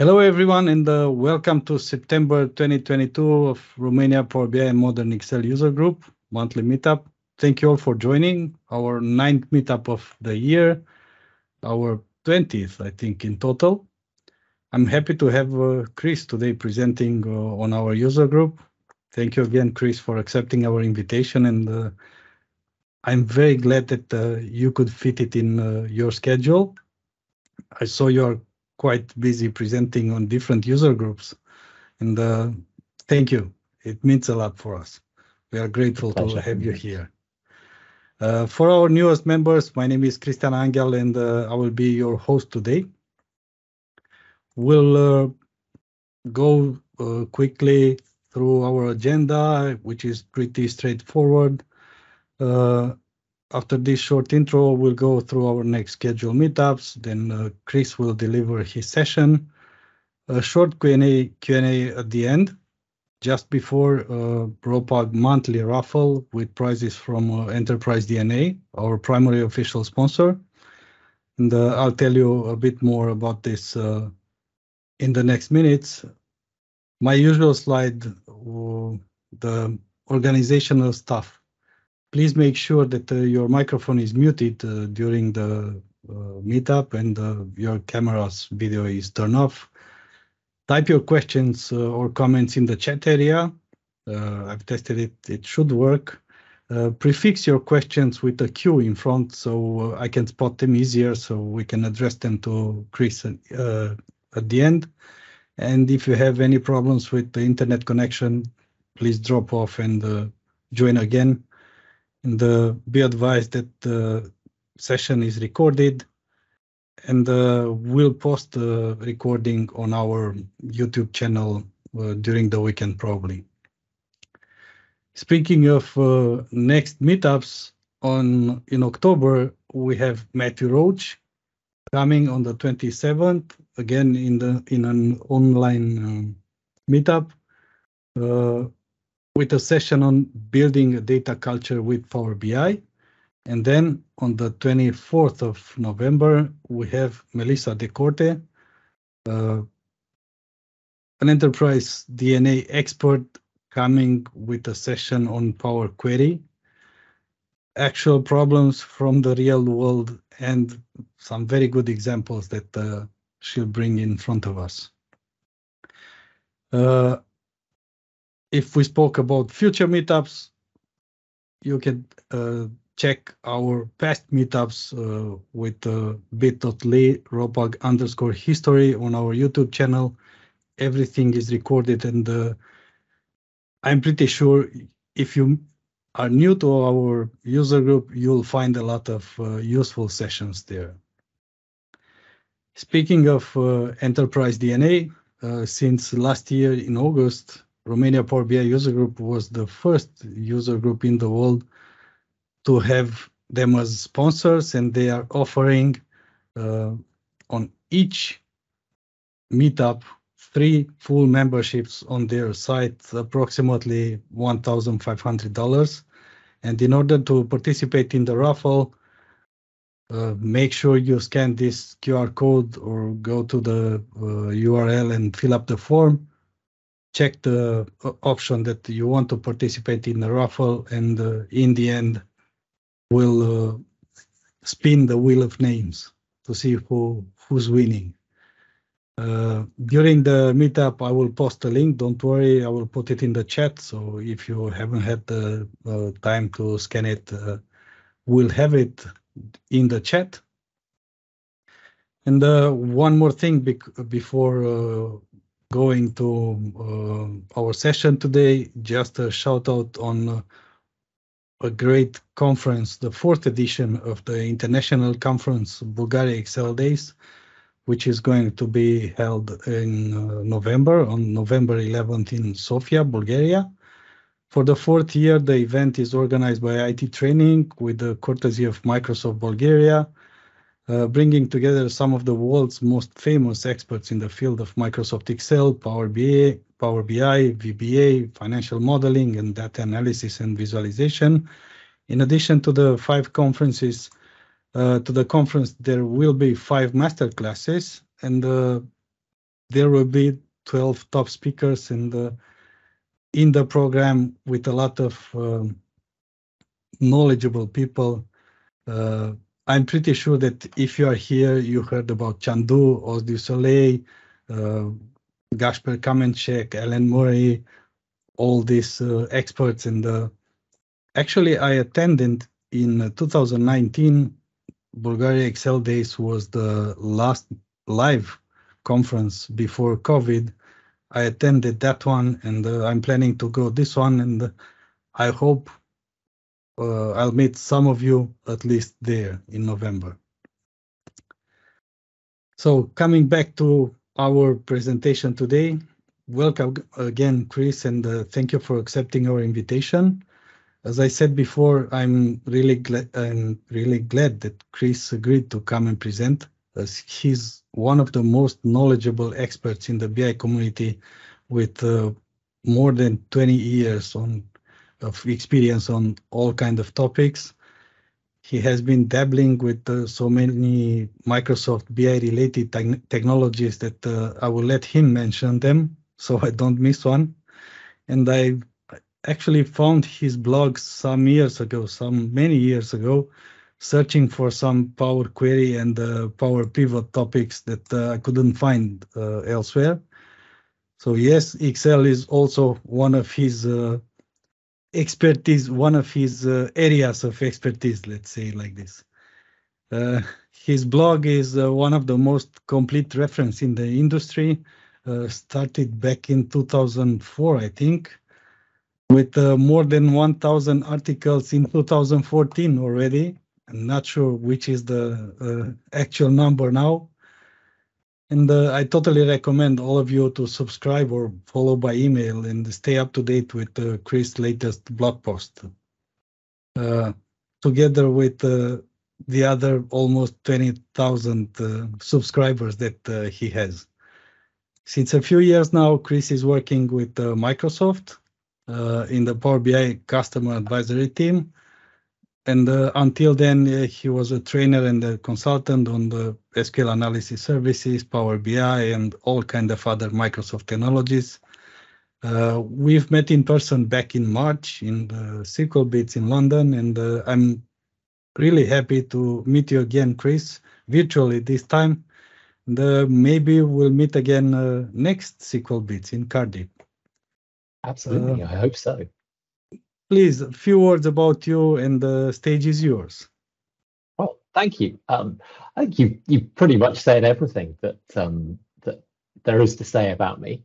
Hello everyone, and uh, welcome to September 2022 of Romania Power BI and Modern Excel User Group monthly meetup. Thank you all for joining our ninth meetup of the year, our 20th, I think, in total. I'm happy to have uh, Chris today presenting uh, on our user group. Thank you again, Chris, for accepting our invitation, and I'm very glad that you could fit it in your schedule. I saw you are quite busy presenting on different user groups, and uh, thank you. It means a lot for us. We are grateful to have you here. Uh, for our newest members, my name is Christian Angyal, and uh, I will be your host today. We'll go quickly through our agenda, which is pretty straightforward. After this short intro, we'll go through our next scheduled meetups, then uh, Chris will deliver his session. A short Q&A Q&A at the end, just before uh, ROPAG monthly raffle with prizes from uh, Enterprise DNA, our primary official sponsor. And I'll tell you a bit more about this in the next minutes. My usual slide, the organizational stuff. Please make sure that uh, your microphone is muted uh, during the uh, meetup and your camera's video is turned off. Type your questions or comments in the chat area. I've tested it. It should work. Prefix your questions with a Q in front so I can spot them easier, so we can address them to Chris at the end. And if you have any problems with the internet connection, please drop off and join again. Uh, be advised that the session is recorded, and uh, we'll post the recording on our YouTube channel uh, during the weekend, probably. Speaking of next meetups, in October, we have Matthew Roche coming on the 27th, again in an online um, meetup with a session on building a data culture with Power BI. And then on the 24th of November, we have Melissa de Korte, uh, an Enterprise DNA expert coming with a session on Power Query, actual problems from the real world, and some very good examples that uh, she'll bring in front of us. Uh, If we spoke about future meetups, you can uh, check our past meetups uh, with uh, bit.ly ropag_history on our YouTube channel. Everything is recorded, and I'm pretty sure if you are new to our user group, you'll find a lot of useful sessions there. Speaking of Enterprise DNA, since last year in August, Romania Power BI user group was the first user group in the world to have them as sponsors, and they are offering uh, on each meetup three full memberships on their site, approximately $1,500. And in order to participate in the raffle, uh, make sure you scan this QR code or go to the uh, URL and fill up the form. Check the uh, option that you want to participate in the raffle, and uh, in the end, we'll uh, spin the wheel of names to see who who's winning. During the meetup, I will post a link. Don't worry, I will put it in the chat, so if you haven't had the time to scan it, we'll have it in the chat. And uh one more thing before going to uh, our session today, just a shout-out on uh, a great conference, the fourth edition of the international conference, Bulgaria Excel Days, which is going to be held in uh, November, on November 11th in Sofia, Bulgaria. For the fourth year, the event is organized by IT Training with the courtesy of Microsoft Bulgaria, Uh, bringing together some of the world's most famous experts in the field of Microsoft Excel, Power BI, Power BI, VBA, financial modeling, and data analysis and visualization. In addition to the five conferences, uh, to the conference, there will be five master classes, and uh, there will be 12 top speakers in the in the program with a lot of um, knowledgable people. Uh, I'm pretty sure that if you are here, you heard about Chandoo, Oz du Soleil, uh, Gašper Kamenšek, Alan Murray, all these uh, experts in the. Actually, I attended in 2019 Bulgaria Excel Days was the last live conference before COVID. I attended that one, and uh, I'm planning to go this one, and uh, I hope uh, I'll meet some of you at least there in November. So coming back to our presentation today, welcome again, Chris, and uh, thank you for accepting our invitation. As I said before, I'm really glad I'm really glad that Chris agreed to come and present, as he's one of the most knowledgeable experts in the BI community, with uh, more than 20 years on of experience on all kind of topics. He has been dabbling with uh, so many Microsoft BI related te technologies that uh, I will let him mention them so I don't miss one. And I actually found his blog some years ago, some many years ago, searching for some Power Query and uh, Power Pivot topics that uh, I couldn't find uh, elsewhere. So yes, Excel is also one of his uh, expertise, one of his uh, areas of expertise, let's say like this. Uh, his blog is one of the most complete reference in the industry, started back in 2004, I think with uh, more than 1,000 articles in 2014 already. I'm not sure which is the uh, actual number now. And uh, I totally recommend all of you to subscribe or follow by email and stay up to date with uh, Chris' latest blog post. Uh, together with uh, the other almost 20,000 subscribers that he has. Since a few years now, Chris is working with Microsoft uh, in the Power BI customer advisory team. And uh, until then, uh, he was a trainer and a consultant on the SQL analysis services, Power BI, and all kind of other Microsoft technologies. Uh, we've met in person back in March in the SQL Bits in London, and uh, I'm really happy to meet you again, Chris, virtually this time. And uh, maybe we'll meet again next SQL Bits in Cardiff. Absolutely, uh, I hope so. Please, a few words about you, and the stage is yours. Well, thank you. Um, I think you you pretty much said everything that um, that there is to say about me.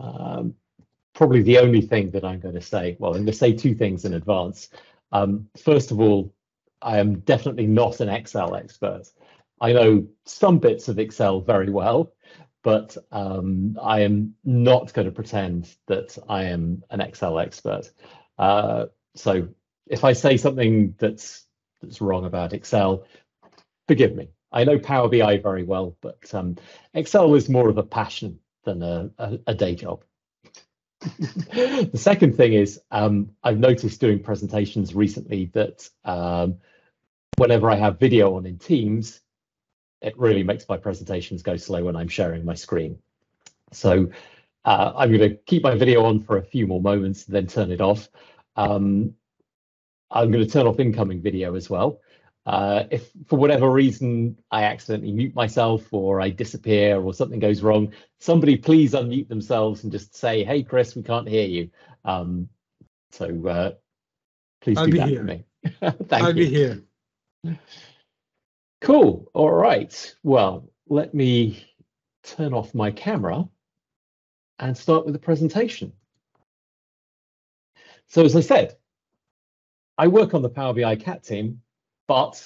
Um, probably the only thing that I'm going to say. Well, I'm going to say two things in advance. Um, first of all, I am definitely not an Excel expert. I know some bits of Excel very well, but um, I am not going to pretend that I am an Excel expert. Uh, so if I say something that's that's wrong about Excel, forgive me. I know Power BI very well, but um, Excel is more of a passion than a, a, a day job. the second thing is um, I've noticed doing presentations recently that um, whenever I have video on in Teams, it really makes my presentations go slow when I'm sharing my screen. So uh, I'm going to keep my video on for a few more moments, and then turn it off. Um, I'm going to turn off incoming video as well. Uh, if for whatever reason I accidentally mute myself or I disappear or something goes wrong, somebody please unmute themselves and just say, hey, Chris, we can't hear you. Um, so uh, please I'll do that here. for me. Thank I'll you. be here. Cool. All right. Well, let me turn off my camera and start with the presentation. So as I said, I work on the Power BI CAT team, but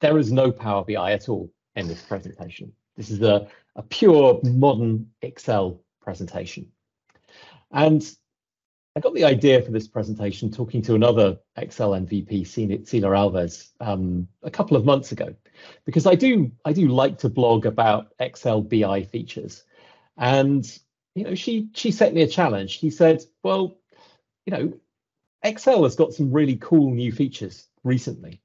there is no Power BI at all in this presentation. This is a, a pure modern Excel presentation. And I got the idea for this presentation talking to another Excel MVP, Celia Alves, um, a couple of months ago, because I do I do like to blog about Excel BI features, and you know she she set me a challenge. She said, well, you know, Excel has got some really cool new features recently.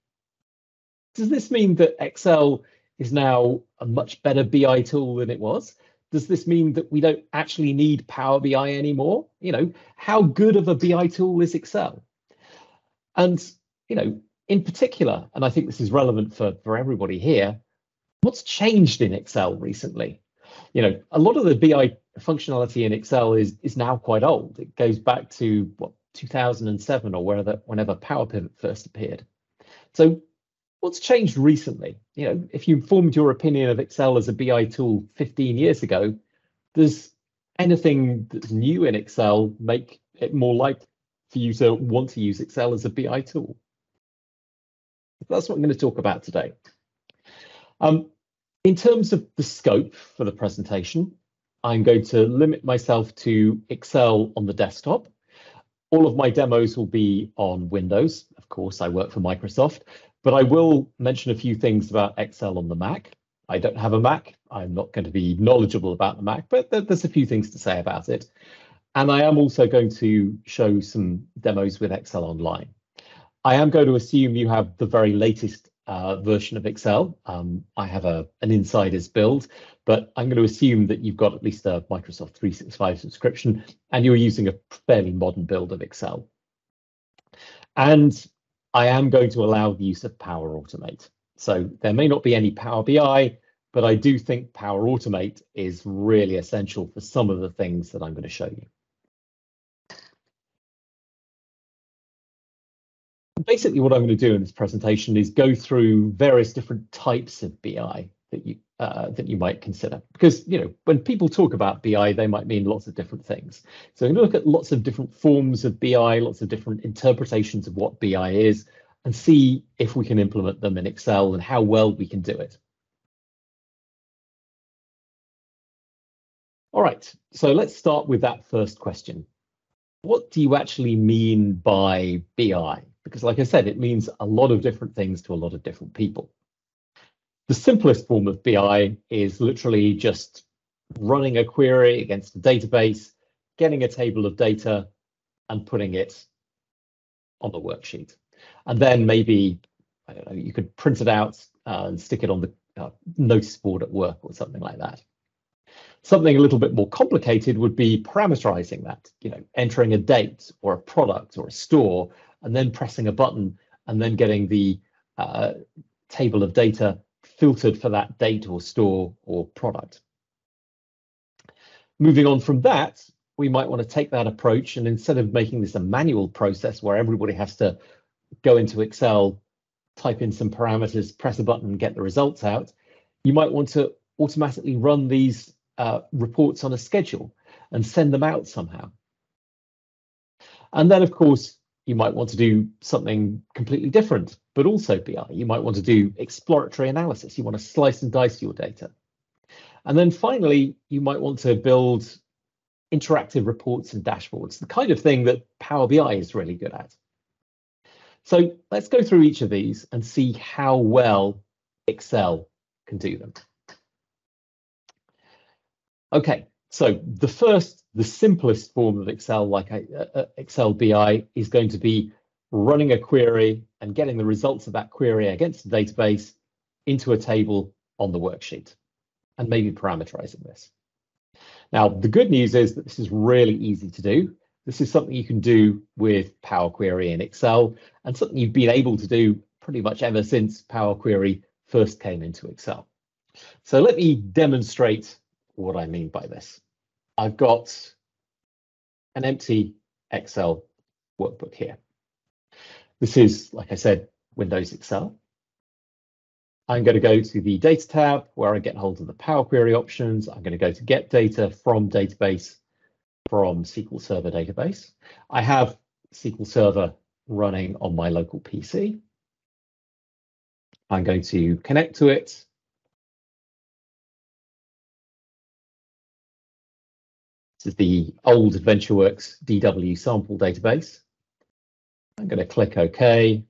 Does this mean that Excel is now a much better BI tool than it was? does this mean that we don't actually need Power BI anymore? You know, how good of a BI tool is Excel? And, you know, in particular, and I think this is relevant for, for everybody here, what's changed in Excel recently? You know, a lot of the BI functionality in Excel is, is now quite old. It goes back to what 2007 or wherever, whenever Power Pivot first appeared. So what's changed recently? You know, if you formed your opinion of Excel as a BI tool 15 years ago, does anything that's new in Excel make it more likely for you to want to use Excel as a BI tool? That's what I'm going to talk about today. Um, in terms of the scope for the presentation, I'm going to limit myself to Excel on the desktop. All of my demos will be on Windows. Of course, I work for Microsoft, but I will mention a few things about Excel on the Mac. I don't have a Mac. I'm not going to be knowledgeable about the Mac, but there's a few things to say about it. And I am also going to show some demos with Excel Online. I am going to assume you have the very latest uh, version of Excel. Um, I have a, an insider's build, but I'm going to assume that you've got at least a Microsoft 365 subscription and you're using a fairly modern build of Excel. And I am going to allow the use of Power Automate. So there may not be any Power BI, but I do think Power Automate is really essential for some of the things that I'm going to show you. Basically, what I'm going to do in this presentation is go through various different types of BI that you uh, that you might consider. Because you know, when people talk about BI, they might mean lots of different things. So I'm going to look at lots of different forms of BI, lots of different interpretations of what BI is, and see if we can implement them in Excel and how well we can do it. All right, so let's start with that first question. What do you actually mean by BI? Because like I said, it means a lot of different things to a lot of different people. The simplest form of BI is literally just running a query against a database, getting a table of data and putting it on the worksheet. And then maybe, I don't know, you could print it out uh, and stick it on the uh, notice board at work or something like that. Something a little bit more complicated would be parameterizing that, you know, entering a date or a product or a store, and then pressing a button and then getting the uh, table of data filtered for that date or store or product. Moving on from that, we might want to take that approach and instead of making this a manual process where everybody has to go into Excel, type in some parameters, press a button, and get the results out, you might want to automatically run these uh, reports on a schedule and send them out somehow. And then, of course, you might want to do something completely different, but also BI. You might want to do exploratory analysis. You want to slice and dice your data. And then finally, you might want to build interactive reports and dashboards, the kind of thing that Power BI is really good at. So let's go through each of these and see how well Excel can do them. Okay, so the first, the simplest form of Excel, like Excel BI, is going to be running a query and getting the results of that query against the database into a table on the worksheet, and maybe parameterizing this. Now, the good news is that this is really easy to do. This is something you can do with Power Query in Excel, and something you've been able to do pretty much ever since Power Query first came into Excel. So let me demonstrate what I mean by this. I've got an empty Excel workbook here. This is, like I said, Windows Excel. I'm going to go to the Data tab where I get hold of the Power Query options. I'm going to go to Get Data from Database from SQL Server Database. I have SQL Server running on my local PC. I'm going to connect to it This is the old AdventureWorks DW sample database. I'm going to click OK.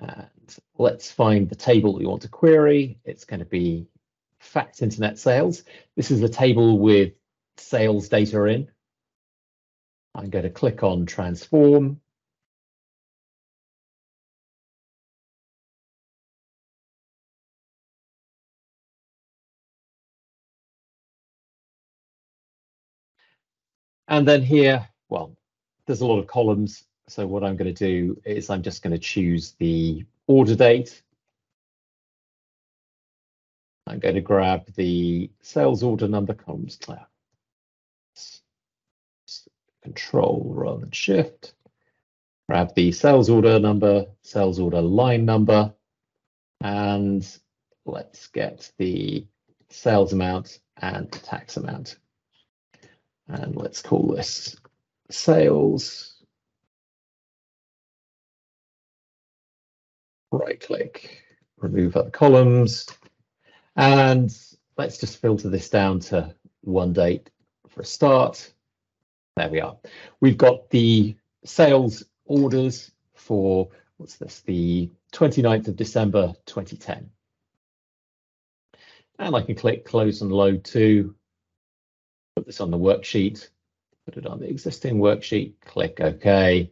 And let's find the table we want to query. It's going to be Facts Internet Sales. This is a table with sales data in. I'm going to click on Transform. And then here, well, there's a lot of columns. So what I'm going to do is I'm just going to choose the order date. I'm going to grab the sales order number columns. Control rather than shift. Grab the sales order number, sales order line number, and let's get the sales amount and the tax amount. And let's call this sales. Right click, remove other columns. And let's just filter this down to one date for a start. There we are. We've got the sales orders for, what's this, the 29th of December 2010. And I can click close and load to put this on the worksheet, put it on the existing worksheet, click OK.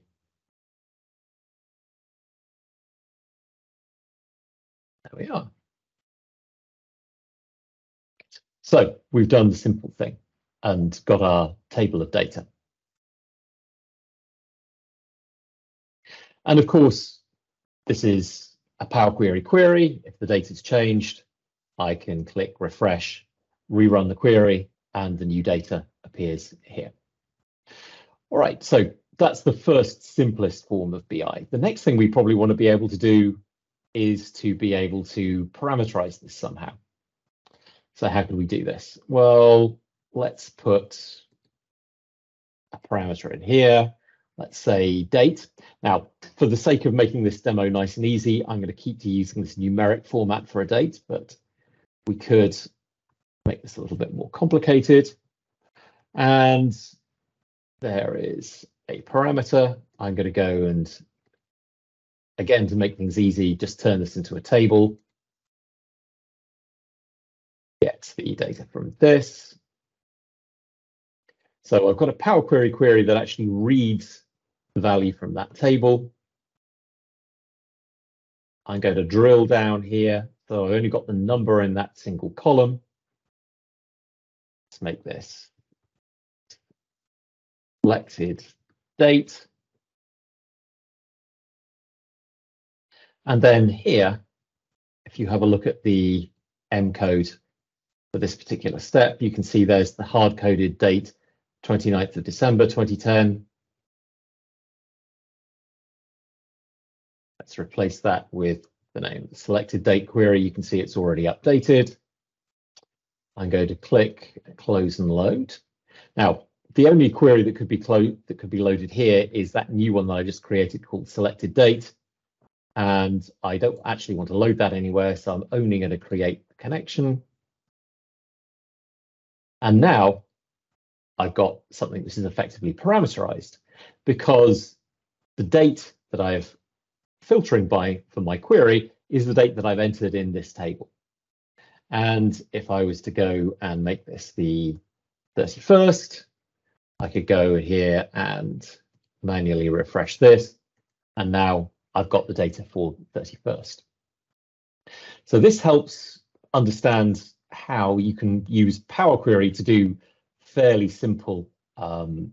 There we are. So we've done the simple thing and got our table of data. And of course, this is a Power Query query. If the data's changed, I can click refresh, rerun the query, and the new data appears here. All right, so that's the first simplest form of BI. The next thing we probably want to be able to do is to be able to parameterize this somehow. So how can we do this? Well, let's put a parameter in here. Let's say date. Now, for the sake of making this demo nice and easy, I'm going to keep to using this numeric format for a date, but we could make this a little bit more complicated. And there is a parameter. I'm going to go and, again, to make things easy, just turn this into a table. Get the data from this. So I've got a Power Query query that actually reads the value from that table. I'm going to drill down here so I've only got the number in that single column. Let's make this selected date. And then here, if you have a look at the M code for this particular step, you can see there's the hard coded date, 29th of December 2010. Let's replace that with the name the selected date query. You can see it's already updated. I'm going to click close and load. Now, the only query that could be that could be loaded here is that new one that I just created called selected date. And I don't actually want to load that anywhere, so I'm only going to create the connection. And now I've got something which is effectively parameterized because the date that I have filtering by for my query is the date that I've entered in this table. And if I was to go and make this the 31st, I could go here and manually refresh this. And now I've got the data for 31st. So this helps understand how you can use Power Query to do fairly simple um,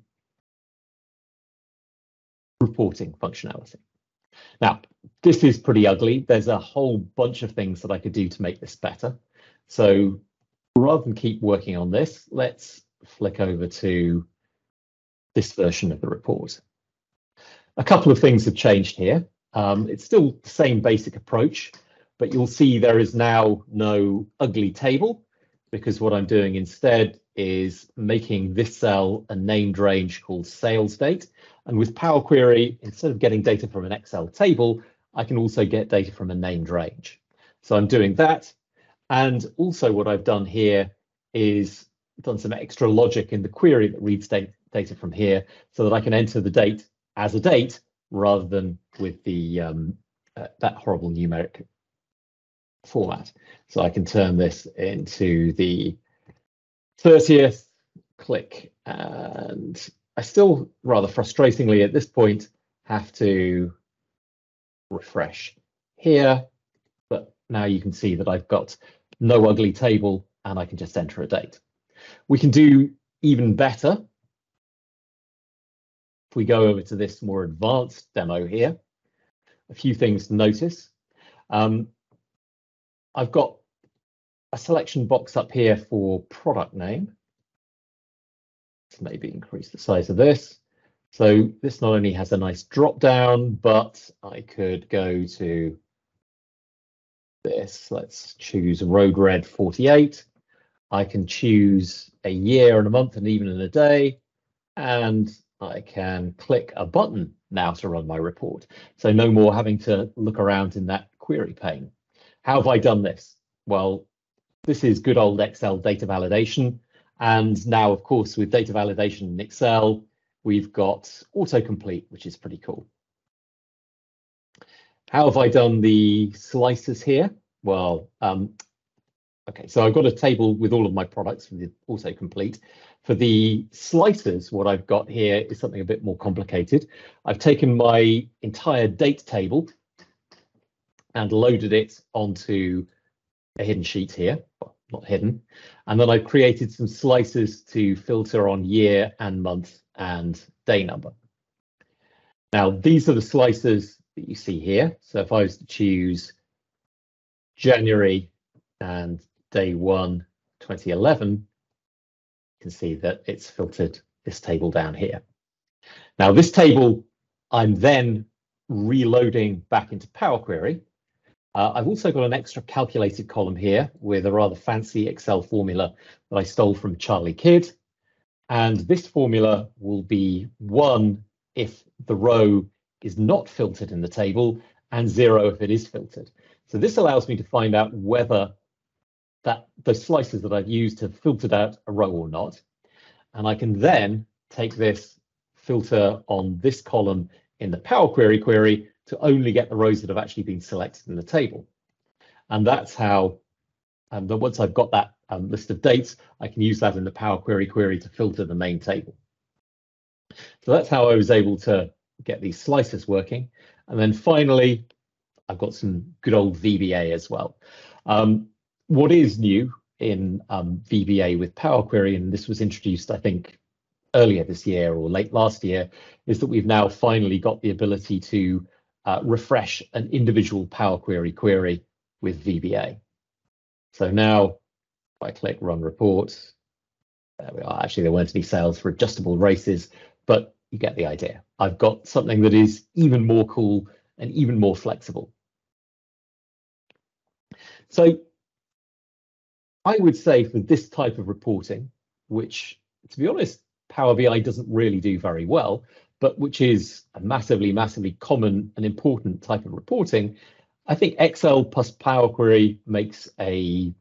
reporting functionality. Now, this is pretty ugly. There's a whole bunch of things that I could do to make this better. So rather than keep working on this, let's flick over to this version of the report. A couple of things have changed here. Um, it's still the same basic approach, but you'll see there is now no ugly table because what I'm doing instead is making this cell a named range called sales date. And with Power Query, instead of getting data from an Excel table, I can also get data from a named range. So I'm doing that. And also what I've done here is done some extra logic in the query that reads data from here so that I can enter the date as a date rather than with the um, uh, that horrible numeric format. So I can turn this into the 30th, click, and I still rather frustratingly at this point have to refresh here, but now you can see that I've got no ugly table and I can just enter a date. We can do even better If we go over to this more advanced demo here, a few things to notice. Um, I've got a selection box up here for product name. Let's maybe increase the size of this. So this not only has a nice drop down, but I could go to this. Let's choose Road Red 48. I can choose a year and a month and even in a day. And I can click a button now to run my report. So no more having to look around in that query pane. How have I done this? Well, this is good old Excel data validation. And now, of course, with data validation in Excel, we've got autocomplete, which is pretty cool. How have I done the slices here? Well, um, okay, so I've got a table with all of my products with the autocomplete. For the slices, what I've got here is something a bit more complicated. I've taken my entire date table and loaded it onto a hidden sheet here, well, not hidden. And then I've created some slices to filter on year and month and day number. Now, these are the slices that you see here. So if I was to choose January and day one, 2011, you can see that it's filtered this table down here. Now this table, I'm then reloading back into Power Query. Uh, I've also got an extra calculated column here with a rather fancy Excel formula that I stole from Charley Kyd. And this formula will be one if the row is not filtered in the table and zero if it is filtered. So this allows me to find out whether that the slices that I've used have filtered out a row or not. And I can then take this filter on this column in the Power Query query to only get the rows that have actually been selected in the table. And that's how, um, that once I've got that um, list of dates, I can use that in the Power Query query to filter the main table. So that's how I was able to get these slices working. And then finally, I've got some good old VBA as well. Um, what is new in um, VBA with Power Query, and this was introduced, I think, earlier this year or late last year, is that we've now finally got the ability to uh, refresh an individual Power Query query with VBA. So now, if I click Run Report, there we are. Actually, there weren't any sales for adjustable races, but you get the idea. I've got something that is even more cool and even more flexible. So I would say for this type of reporting, which to be honest, Power BI doesn't really do very well, but which is a massively, massively common and important type of reporting, I think Excel plus Power Query makes a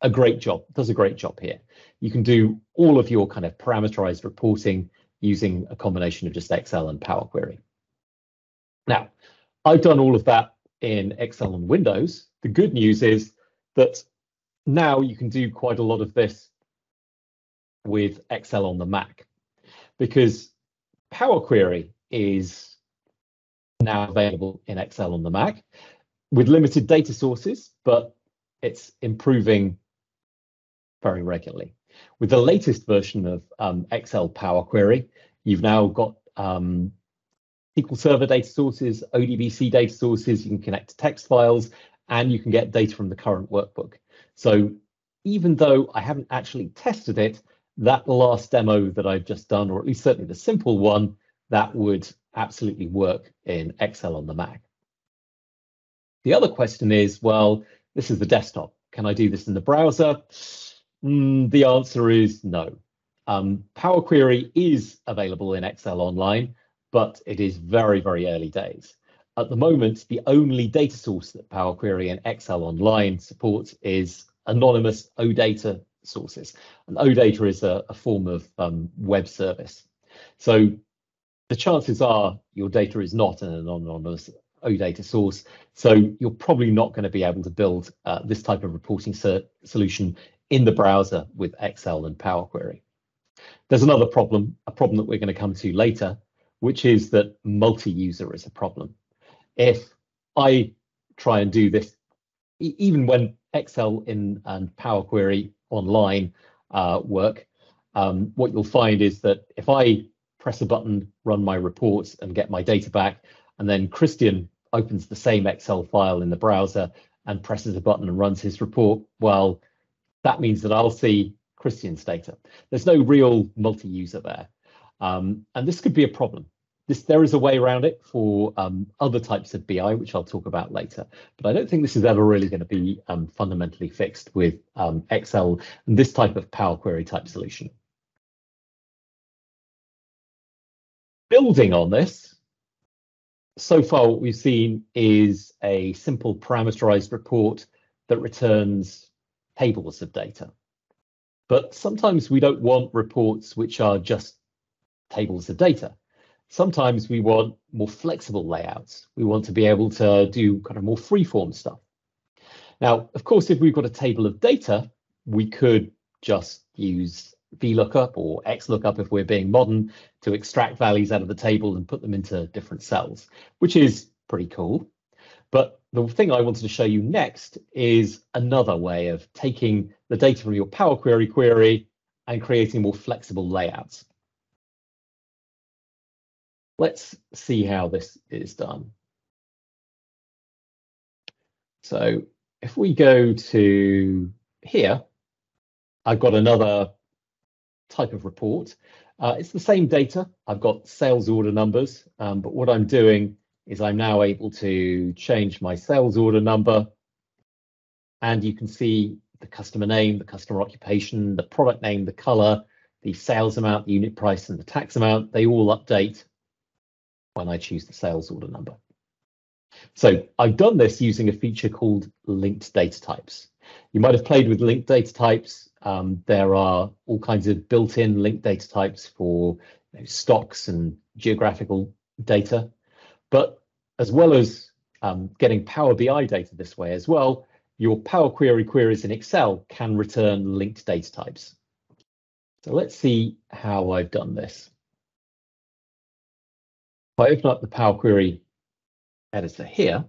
a great job, does a great job here. You can do all of your kind of parameterized reporting using a combination of just Excel and Power Query. Now, I've done all of that in Excel and Windows. The good news is that now you can do quite a lot of this with Excel on the Mac because Power Query is now available in Excel on the Mac with limited data sources, but it's improving very regularly. With the latest version of um, Excel Power Query, you've now got um, SQL Server data sources, ODBC data sources, you can connect to text files, and you can get data from the current workbook. So even though I haven't actually tested it, that last demo that I've just done, or at least certainly the simple one, that would absolutely work in Excel on the Mac. The other question is, well, this is the desktop. Can I do this in the browser? Mm, the answer is no. Um, Power Query is available in Excel Online, but it is very, very early days. At the moment, the only data source that Power Query and Excel Online support is anonymous OData sources. And OData is a, a form of um, web service. So the chances are your data is not an anonymous OData source. So you're probably not going to be able to build uh, this type of reporting solution in the browser with Excel and Power Query. There's another problem, a problem that we're going to come to later, which is that multi-user is a problem if I try and do this, even when Excel in and Power Query online uh, work, um, what you'll find is that if I press a button, run my reports and get my data back. And then Christian opens the same Excel file in the browser and presses a button and runs his report. Well, that means that I'll see Christian's data. There's no real multi-user there. Um, and this could be a problem. This, there is a way around it for um, other types of BI, which I'll talk about later. But I don't think this is ever really going to be um, fundamentally fixed with um, Excel and this type of Power Query type solution. Building on this, so far what we've seen is a simple parameterized report that returns tables of data. But sometimes we don't want reports which are just tables of data. Sometimes we want more flexible layouts. We want to be able to do kind of more freeform stuff. Now, of course, if we've got a table of data, we could just use VLOOKUP or XLOOKUP if we're being modern to extract values out of the table and put them into different cells, which is pretty cool. But the thing I wanted to show you next is another way of taking the data from your Power Query query and creating more flexible layouts. Let's see how this is done. So if we go to here, I've got another type of report. Uh, it's the same data. I've got sales order numbers, um, but what I'm doing is I'm now able to change my sales order number. And you can see the customer name, the customer occupation, the product name, the color, the sales amount, the unit price, and the tax amount. They all update when I choose the sales order number. So I've done this using a feature called linked data types. You might have played with linked data types. Um, there are all kinds of built-in linked data types for you know, stocks and geographical data. But as well as um, getting Power BI data this way as well, your Power Query queries in Excel can return linked data types. So let's see how I've done this. If I open up the Power Query editor here,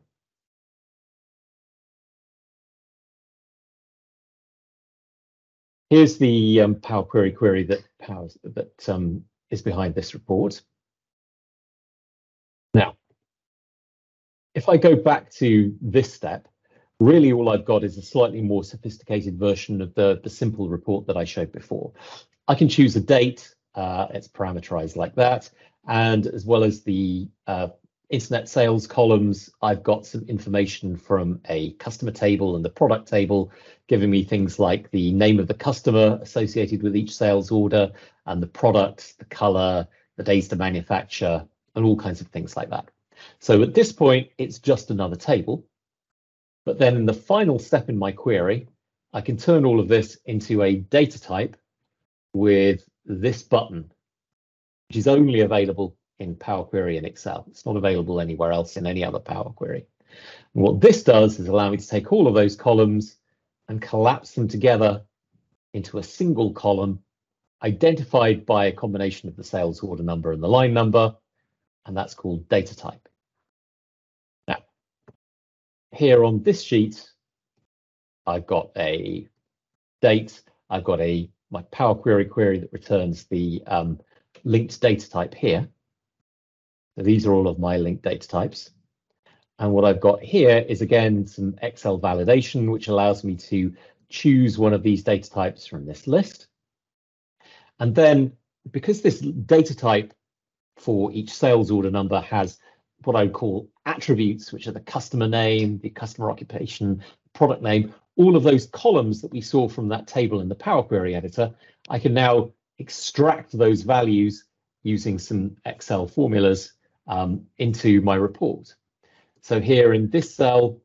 here's the um, Power Query query that powers that um, is behind this report. Now, if I go back to this step, really all I've got is a slightly more sophisticated version of the, the simple report that I showed before. I can choose a date, uh, it's parameterized like that, and as well as the uh, internet sales columns, I've got some information from a customer table and the product table, giving me things like the name of the customer associated with each sales order and the product, the color, the days to manufacture, and all kinds of things like that. So at this point, it's just another table. But then in the final step in my query, I can turn all of this into a data type with this button, which is only available in Power Query and Excel. It's not available anywhere else in any other Power Query. And what this does is allow me to take all of those columns and collapse them together into a single column identified by a combination of the sales order number and the line number, and that's called data type. Here on this sheet, I've got a date, I've got a my Power Query query that returns the um, linked data type here. So these are all of my linked data types. And what I've got here is again some Excel validation, which allows me to choose one of these data types from this list. And then because this data type for each sales order number has what I would call attributes, which are the customer name, the customer occupation, product name, all of those columns that we saw from that table in the Power Query editor, I can now extract those values using some Excel formulas um, into my report. So here in this cell,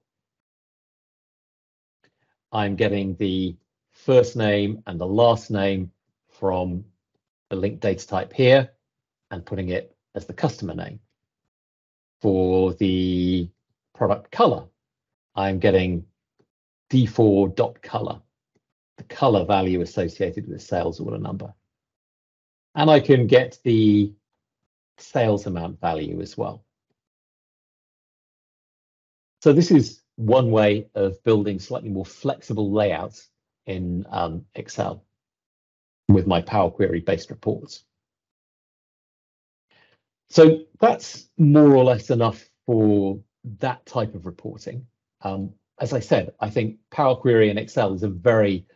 I'm getting the first name and the last name from the linked data type here and putting it as the customer name. For the product color, I'm getting d4.color, the color value associated with the sales order number. And I can get the sales amount value as well. So this is one way of building slightly more flexible layouts in um, Excel with my Power Query based reports. So that's more or less enough for that type of reporting. Um, as I said, I think Power Query and Excel is a very,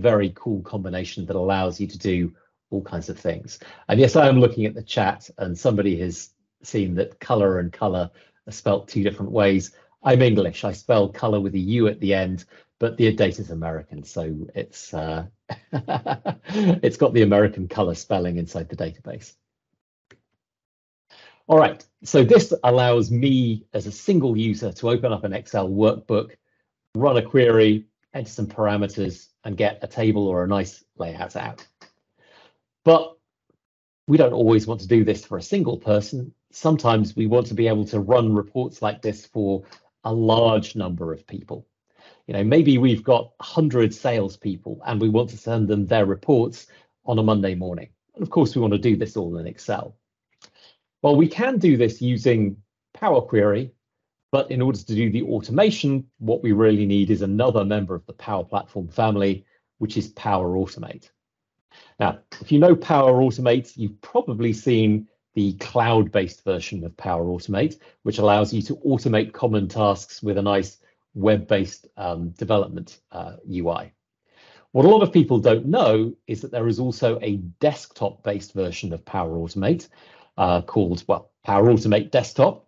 very cool combination that allows you to do all kinds of things. And yes, I am looking at the chat and somebody has seen that color and color are spelt two different ways. I'm English, I spell color with a U at the end, but the data is American, so it's uh, it's got the American color spelling inside the database. All right, so this allows me as a single user to open up an Excel workbook, run a query, enter some parameters, and get a table or a nice layout out. But we don't always want to do this for a single person. Sometimes we want to be able to run reports like this for a large number of people. You know, maybe we've got 100 salespeople and we want to send them their reports on a Monday morning. And of course, we want to do this all in Excel. Well, we can do this using Power Query, but in order to do the automation, what we really need is another member of the Power Platform family, which is Power Automate. Now, if you know Power Automate, you've probably seen the cloud-based version of Power Automate, which allows you to automate common tasks with a nice web-based um, development uh, UI. What a lot of people don't know is that there is also a desktop-based version of Power Automate uh, called, well, Power Automate Desktop.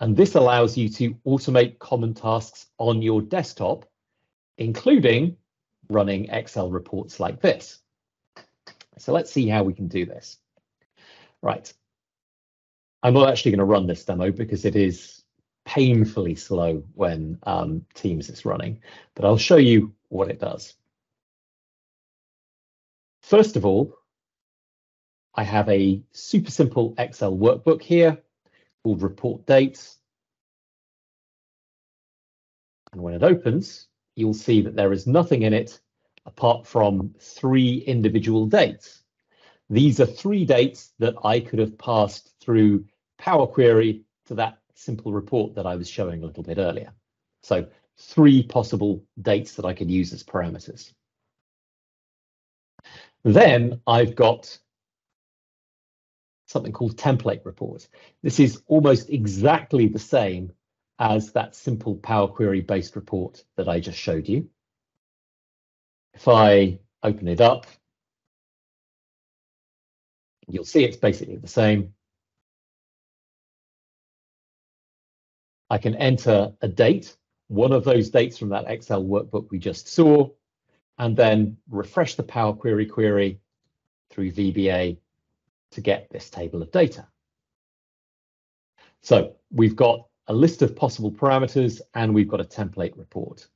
And this allows you to automate common tasks on your desktop, including running Excel reports like this. So let's see how we can do this. Right. I'm not actually going to run this demo because it is painfully slow when um, Teams is running, but I'll show you what it does. First of all, I have a super simple Excel workbook here called report dates. And when it opens, you'll see that there is nothing in it apart from three individual dates. These are three dates that I could have passed through Power Query to that simple report that I was showing a little bit earlier. So three possible dates that I could use as parameters. Then I've got something called template report. This is almost exactly the same as that simple Power Query based report that I just showed you. If I open it up, you'll see it's basically the same. I can enter a date, one of those dates from that Excel workbook we just saw, and then refresh the Power Query query through VBA to get this table of data. So we've got a list of possible parameters and we've got a template report.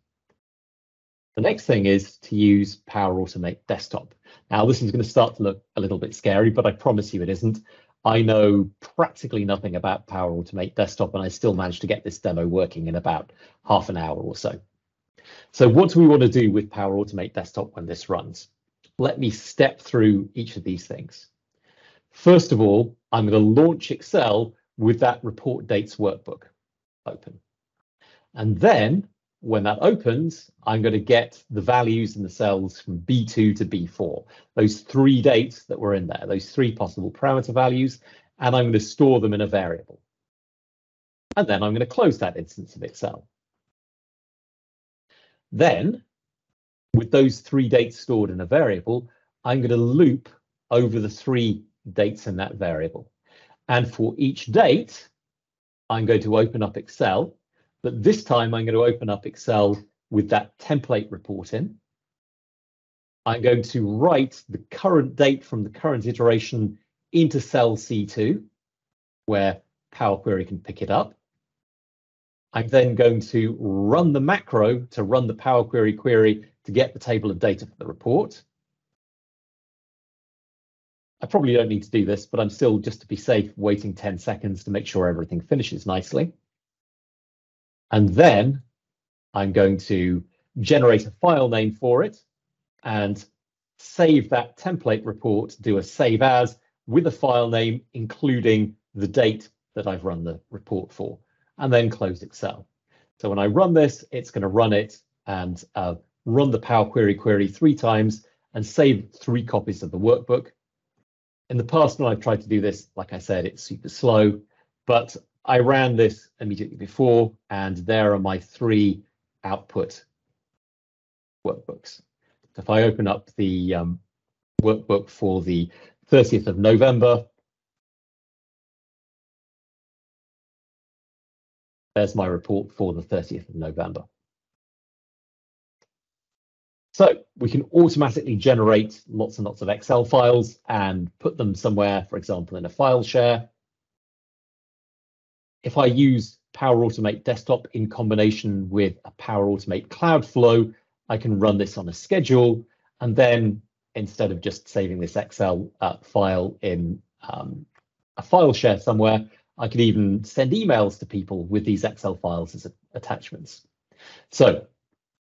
The next thing is to use Power Automate Desktop. Now, this is going to start to look a little bit scary, but I promise you it isn't. I know practically nothing about Power Automate Desktop, and I still managed to get this demo working in about half an hour or so. So what do we want to do with Power Automate Desktop when this runs? Let me step through each of these things. First of all, I'm going to launch Excel with that report dates workbook open. And then when that opens, I'm going to get the values in the cells from B2 to B4, those three dates that were in there, those three possible parameter values, and I'm going to store them in a variable. And then I'm going to close that instance of Excel. Then, with those three dates stored in a variable, I'm going to loop over the three dates in that variable. And for each date, I'm going to open up Excel but this time I'm going to open up Excel with that template report in. I'm going to write the current date from the current iteration into cell C2, where Power Query can pick it up. I'm then going to run the macro to run the Power Query query to get the table of data for the report. I probably don't need to do this, but I'm still, just to be safe, waiting 10 seconds to make sure everything finishes nicely. And then I'm going to generate a file name for it and save that template report, do a save as with a file name, including the date that I've run the report for, and then close Excel. So when I run this, it's going to run it and uh, run the Power Query query three times and save three copies of the workbook. In the past, when I've tried to do this, like I said, it's super slow, but I ran this immediately before, and there are my three output workbooks. If I open up the um, workbook for the 30th of November, there's my report for the 30th of November. So we can automatically generate lots and lots of Excel files and put them somewhere, for example, in a file share. If I use Power Automate Desktop in combination with a Power Automate Cloud Flow, I can run this on a schedule. And then instead of just saving this Excel uh, file in um, a file share somewhere, I could even send emails to people with these Excel files as attachments. So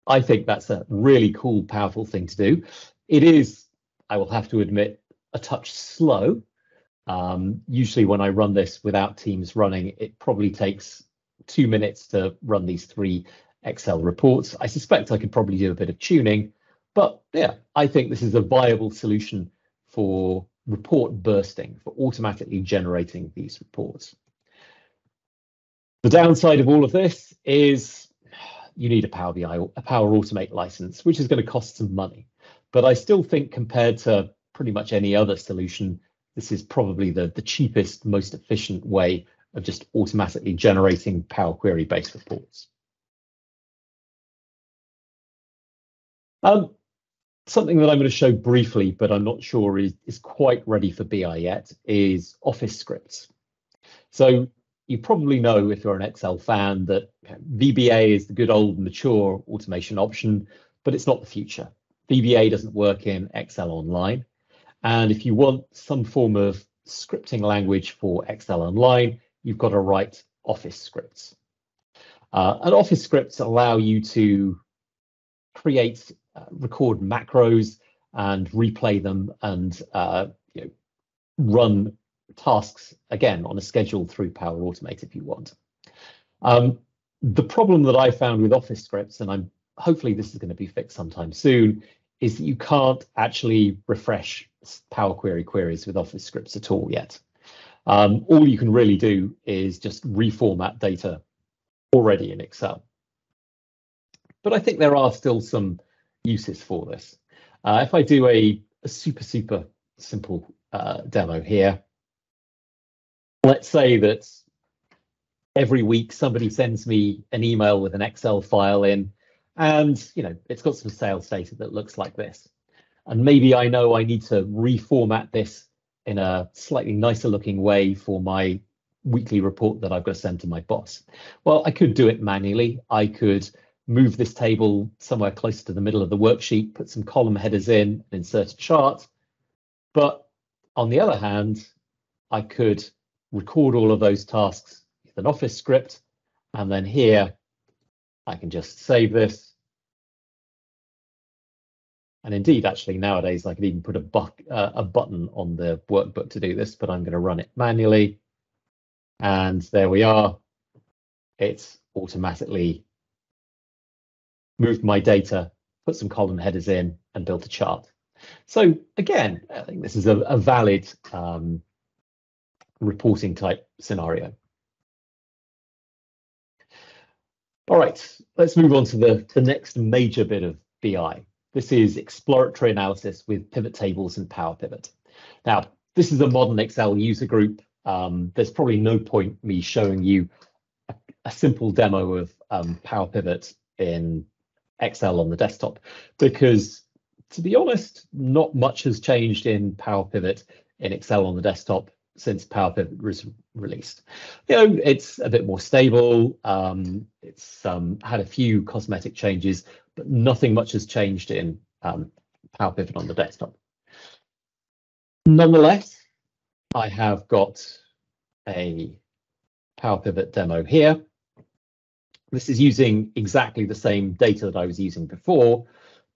I think that's a really cool, powerful thing to do. It is, I will have to admit, a touch slow. Um, usually when I run this without Teams running, it probably takes two minutes to run these three Excel reports. I suspect I could probably do a bit of tuning, but yeah, I think this is a viable solution for report bursting, for automatically generating these reports. The downside of all of this is you need a Power BI, a Power Automate license, which is going to cost some money. But I still think compared to pretty much any other solution, this is probably the, the cheapest, most efficient way of just automatically generating Power Query based reports. Um, something that I'm going to show briefly, but I'm not sure is, is quite ready for BI yet, is Office scripts. So you probably know if you're an Excel fan that VBA is the good old mature automation option, but it's not the future. VBA doesn't work in Excel Online. And if you want some form of scripting language for Excel Online, you've got to write Office scripts. Uh, and Office scripts allow you to create, uh, record macros and replay them and uh, you know, run tasks again on a schedule through Power Automate if you want. Um, the problem that I found with Office scripts, and I'm hopefully this is going to be fixed sometime soon, is that you can't actually refresh Power Query queries with Office scripts at all yet. Um, all you can really do is just reformat data already in Excel. But I think there are still some uses for this. Uh, if I do a, a super, super simple uh, demo here, let's say that every week somebody sends me an email with an Excel file in, and you know it's got some sales data that looks like this. And maybe I know I need to reformat this in a slightly nicer looking way for my weekly report that I've got to send to my boss. Well, I could do it manually. I could move this table somewhere closer to the middle of the worksheet, put some column headers in, and insert a chart. But on the other hand, I could record all of those tasks with an Office script. And then here, I can just save this. And indeed, actually, nowadays, I could even put a, bu uh, a button on the workbook to do this, but I'm going to run it manually. And there we are. It's automatically moved my data, put some column headers in, and built a chart. So again, I think this is a, a valid um, reporting type scenario. All right, let's move on to the, the next major bit of BI. This is exploratory analysis with pivot tables and Power Pivot. Now, this is a modern Excel user group. Um, there's probably no point me showing you a, a simple demo of um, Power Pivot in Excel on the desktop because, to be honest, not much has changed in Power Pivot in Excel on the desktop since Power Pivot was released. You know, it's a bit more stable. Um, it's um, had a few cosmetic changes, but nothing much has changed in um, Power Pivot on the desktop. Nonetheless, I have got a Power Pivot demo here. This is using exactly the same data that I was using before,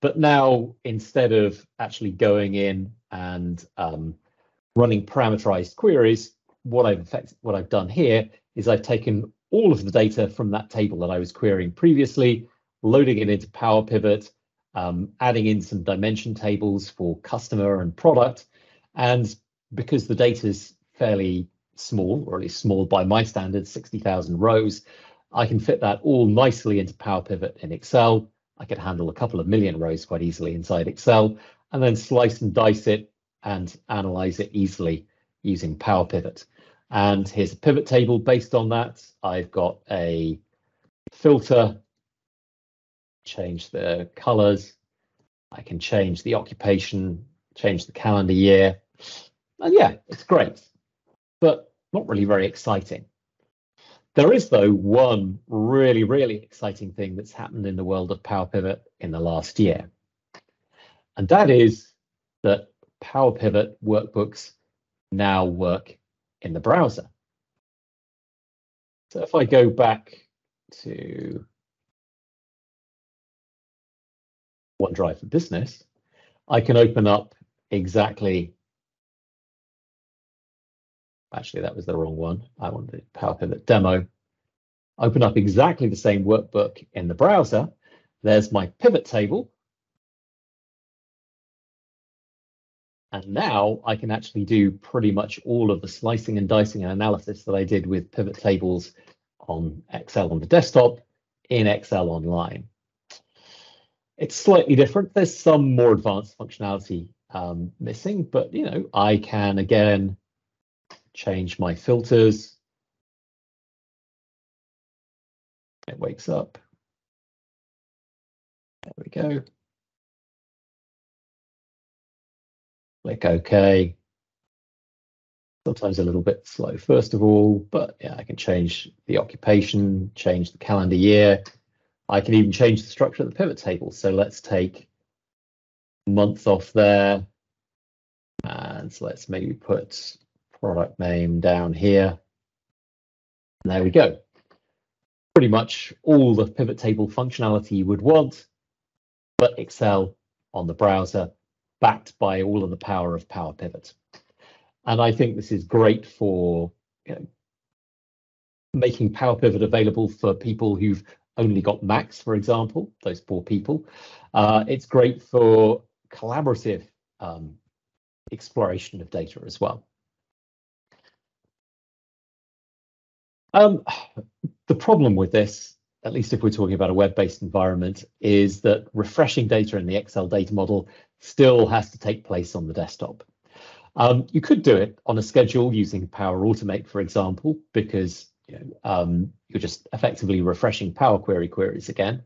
but now instead of actually going in and um, running parameterized queries, what I've effect, what I've done here is I've taken all of the data from that table that I was querying previously, loading it into Power Pivot, um, adding in some dimension tables for customer and product, and because the data is fairly small, or at least small by my standards, 60,000 rows, I can fit that all nicely into Power Pivot in Excel. I could handle a couple of million rows quite easily inside Excel, and then slice and dice it and analyze it easily using Power Pivot. And here's a pivot table based on that. I've got a filter, change the colors. I can change the occupation, change the calendar year. And yeah, it's great, but not really very exciting. There is, though, one really, really exciting thing that's happened in the world of Power Pivot in the last year. And that is that Power Pivot workbooks now work in the browser. So if I go back to OneDrive for Business, I can open up exactly, actually that was the wrong one. I wanted Power Pivot demo. Open up exactly the same workbook in the browser. There's my pivot table And now I can actually do pretty much all of the slicing and dicing and analysis that I did with pivot tables on Excel on the desktop in Excel Online. It's slightly different. There's some more advanced functionality um, missing, but you know, I can again change my filters. It wakes up. There we go. Click OK. Sometimes a little bit slow, first of all, but yeah, I can change the occupation, change the calendar year. I can even change the structure of the pivot table. So let's take month off there. And so let's maybe put product name down here. And there we go. Pretty much all the pivot table functionality you would want, but Excel on the browser backed by all of the power of Power Pivot. And I think this is great for you know, making Power Pivot available for people who've only got Macs, for example, those poor people. Uh, it's great for collaborative um, exploration of data as well. Um, the problem with this, at least if we're talking about a web-based environment, is that refreshing data in the Excel data model still has to take place on the desktop. Um, you could do it on a schedule using Power Automate, for example, because you know, um, you're just effectively refreshing Power Query queries again.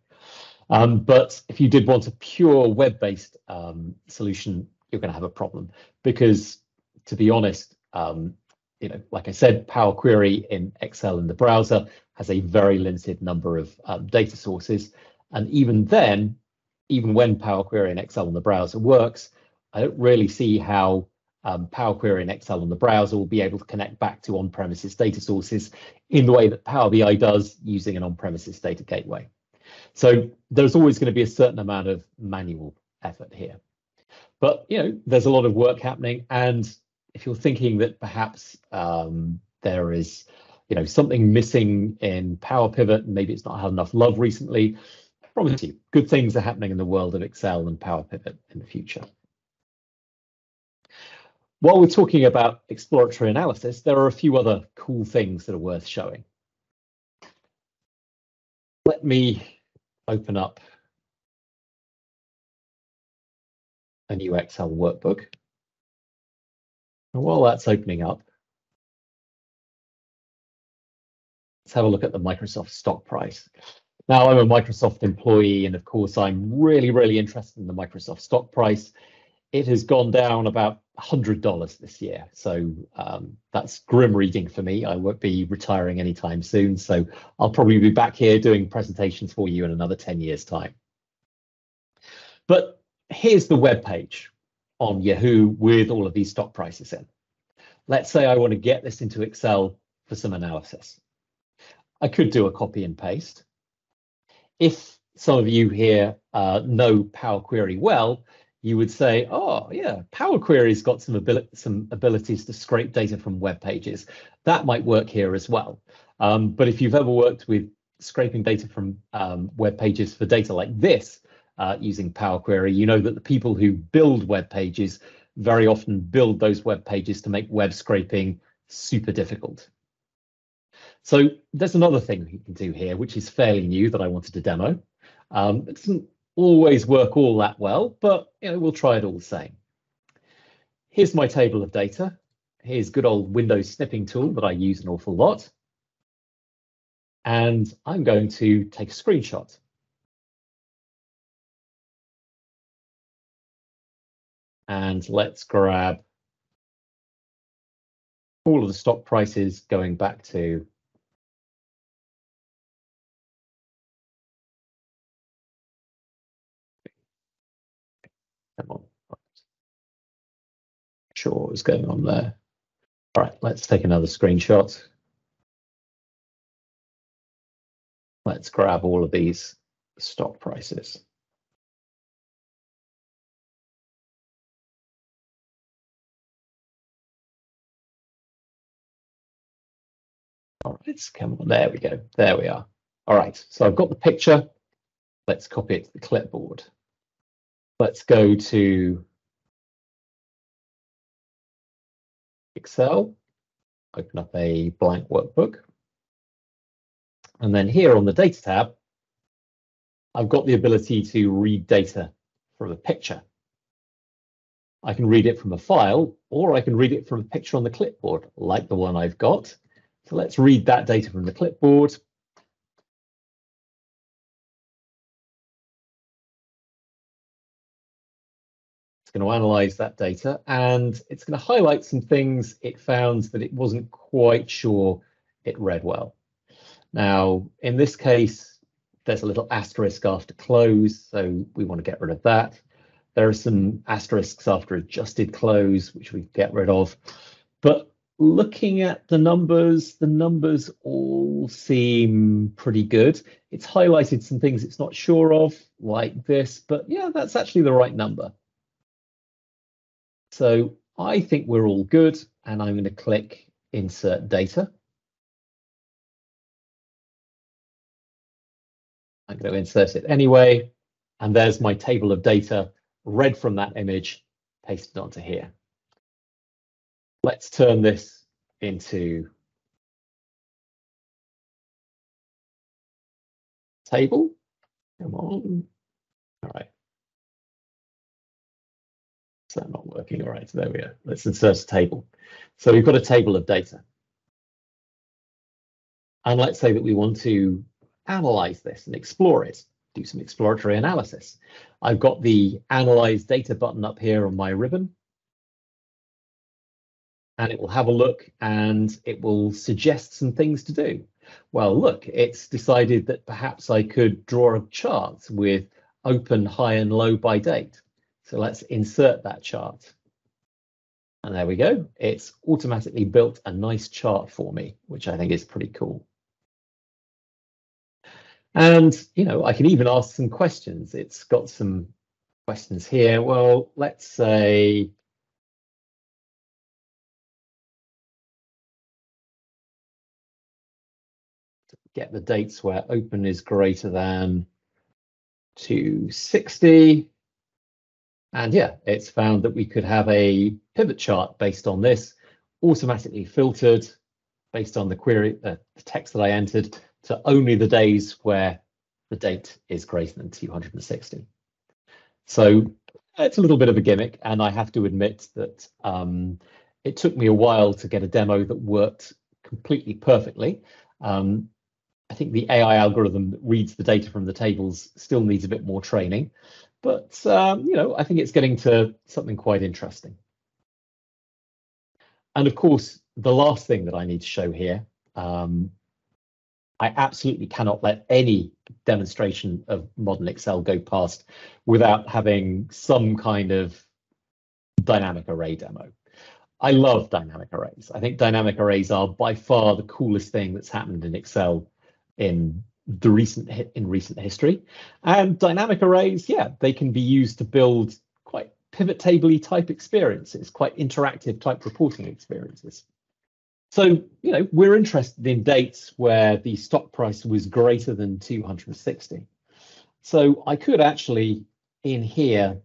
Um, but if you did want a pure web-based um, solution, you're going to have a problem because, to be honest, um, you know, like I said, Power Query in Excel in the browser has a very limited number of um, data sources, and even then, even when Power Query in Excel on the browser works, I don't really see how um, Power Query in Excel on the browser will be able to connect back to on-premises data sources in the way that Power BI does using an on-premises data gateway. So there's always going to be a certain amount of manual effort here. But you know, there's a lot of work happening, and if you're thinking that perhaps um, there is, you know, something missing in Power Pivot, maybe it's not had enough love recently, I promise you, good things are happening in the world of Excel and Power Pivot in the future. While we're talking about exploratory analysis, there are a few other cool things that are worth showing. Let me open up a new Excel workbook. And while that's opening up, let's have a look at the Microsoft stock price. Now I'm a Microsoft employee, and of course, I'm really, really interested in the Microsoft stock price. It has gone down about $100 this year. So um, that's grim reading for me. I won't be retiring anytime soon. So I'll probably be back here doing presentations for you in another 10 years' time. But here's the web page on Yahoo with all of these stock prices in. Let's say I want to get this into Excel for some analysis. I could do a copy and paste if some of you here uh, know Power Query well, you would say, oh yeah, Power Query's got some, abil some abilities to scrape data from web pages. That might work here as well. Um, but if you've ever worked with scraping data from um, web pages for data like this uh, using Power Query, you know that the people who build web pages very often build those web pages to make web scraping super difficult. So there's another thing you can do here, which is fairly new that I wanted to demo. Um, it doesn't always work all that well, but you know, we'll try it all the same. Here's my table of data. Here's good old Windows snipping tool that I use an awful lot. And I'm going to take a screenshot. And let's grab all of the stock prices going back to come on sure what was going on there. All right let's take another screenshot. Let's grab all of these stock prices All right, come on, there we go. There we are. All right, so I've got the picture. Let's copy it to the clipboard. Let's go to Excel, open up a blank workbook. And then here on the data tab, I've got the ability to read data from a picture. I can read it from a file, or I can read it from a picture on the clipboard, like the one I've got. So let's read that data from the clipboard. It's going to analyze that data and it's going to highlight some things it found that it wasn't quite sure it read well. Now, in this case, there's a little asterisk after close, so we want to get rid of that. There are some asterisks after adjusted close, which we get rid of. But looking at the numbers, the numbers all seem pretty good. It's highlighted some things it's not sure of, like this, but yeah, that's actually the right number. So I think we're all good, and I'm going to click Insert Data. I'm going to insert it anyway, and there's my table of data read from that image, pasted onto here. Let's turn this into table. Come on. All right. Is that not working? All right, so there we are. Let's insert a table. So we've got a table of data. And let's say that we want to analyze this and explore it, do some exploratory analysis. I've got the analyze data button up here on my ribbon and it will have a look and it will suggest some things to do. Well, look, it's decided that perhaps I could draw a chart with open, high and low by date. So let's insert that chart. And there we go. It's automatically built a nice chart for me, which I think is pretty cool. And, you know, I can even ask some questions. It's got some questions here. Well, let's say, get the dates where open is greater than 260. And yeah, it's found that we could have a pivot chart based on this, automatically filtered based on the query, uh, the text that I entered to only the days where the date is greater than 260. So it's a little bit of a gimmick, and I have to admit that um, it took me a while to get a demo that worked completely perfectly. Um, I think the AI algorithm that reads the data from the tables still needs a bit more training, but um, you know, I think it's getting to something quite interesting. And of course, the last thing that I need to show here, um, I absolutely cannot let any demonstration of modern Excel go past without having some kind of dynamic array demo. I love dynamic arrays. I think dynamic arrays are by far the coolest thing that's happened in Excel in the recent in recent history. And dynamic arrays, yeah, they can be used to build quite pivot table type experiences, quite interactive type reporting experiences. So, you know, we're interested in dates where the stock price was greater than 260. So I could actually in here,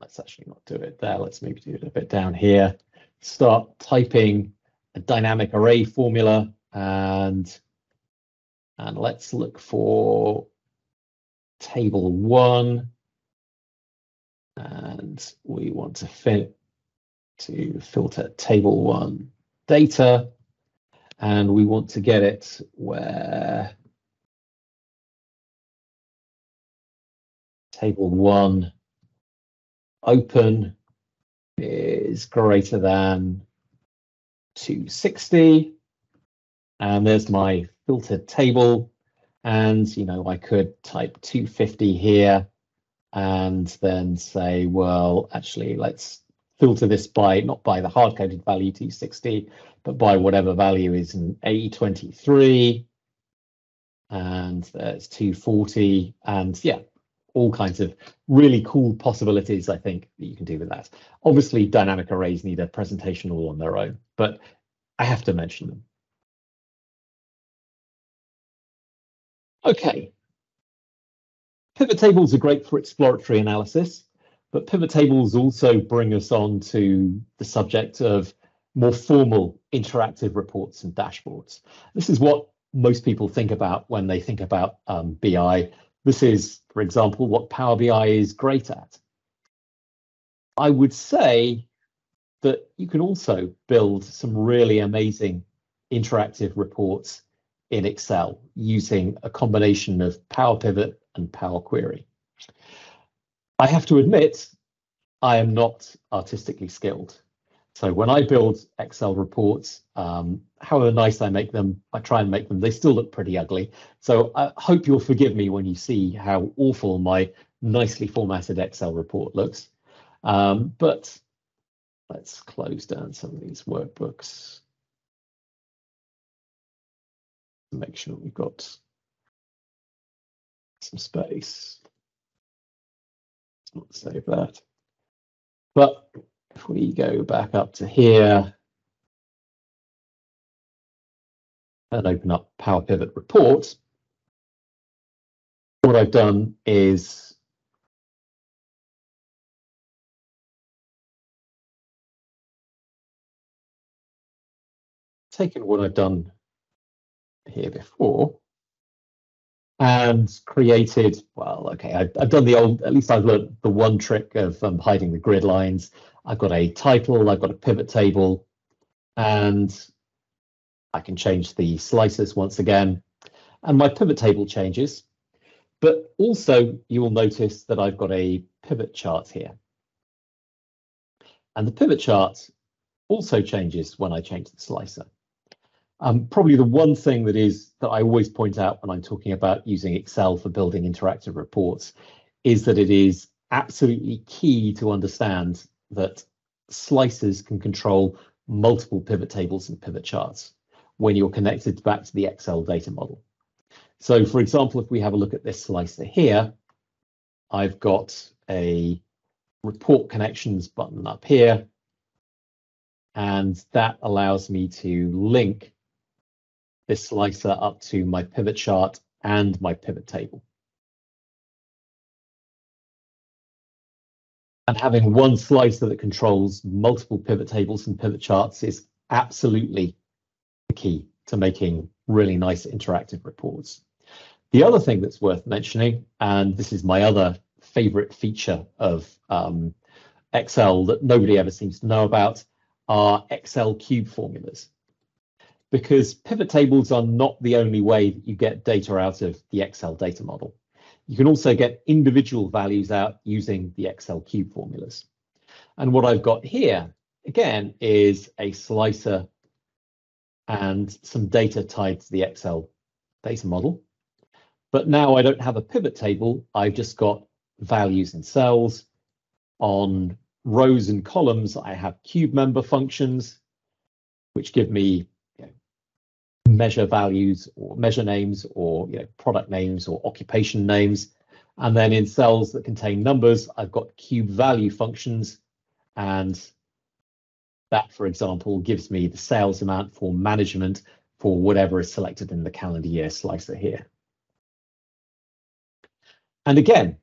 let's actually not do it there. Let's maybe do it a bit down here. Start typing a dynamic array formula and and let's look for table one. And we want to fit to filter table one data. And we want to get it where table one open is greater than 260. And there's my filtered table. And, you know, I could type 250 here and then say, well, actually, let's filter this by, not by the hard-coded value 260, but by whatever value is in A23. And there's 240. And yeah, all kinds of really cool possibilities, I think, that you can do with that. Obviously, dynamic arrays need a presentation all on their own, but I have to mention them. Okay. Pivot tables are great for exploratory analysis, but pivot tables also bring us on to the subject of more formal interactive reports and dashboards. This is what most people think about when they think about um, BI. This is, for example, what Power BI is great at. I would say that you can also build some really amazing interactive reports in Excel using a combination of Power Pivot and Power Query. I have to admit, I am not artistically skilled. So when I build Excel reports, um, however nice I make them, I try and make them, they still look pretty ugly. So I hope you'll forgive me when you see how awful my nicely formatted Excel report looks. Um, but let's close down some of these workbooks. Make sure we've got some space. Let's not save that. But if we go back up to here and open up Power Pivot Report, what I've done is taken what I've done here before and created, well, okay, I've, I've, done the old, at least I've learned the one trick of um, hiding the grid lines. I've got a title, I've got a pivot table, and I can change the slicers once again. And my pivot table changes, but also you will notice that I've got a pivot chart here. And the pivot chart also changes when I change the slicer. Um, probably the one thing that is that I always point out when I'm talking about using Excel for building interactive reports is that it is absolutely key to understand that slicers can control multiple pivot tables and pivot charts when you're connected back to the Excel data model. So for example, if we have a look at this slicer here, I've got a report connections button up here, and that allows me to link this slicer up to my pivot chart and my pivot table. And having one slicer that controls multiple pivot tables and pivot charts is absolutely the key to making really nice interactive reports. The other thing that's worth mentioning, and this is my other favorite feature of um, Excel that nobody ever seems to know about, are Excel cube formulas because pivot tables are not the only way that you get data out of the Excel data model. You can also get individual values out using the Excel cube formulas. And what I've got here, again, is a slicer and some data tied to the Excel data model. But now I don't have a pivot table. I've just got values in cells. On rows and columns, I have cube member functions, which give me measure values or measure names or you know, product names or occupation names. And then in cells that contain numbers, I've got cube value functions. And that, for example, gives me the sales amount for management for whatever is selected in the calendar year slicer here. And again,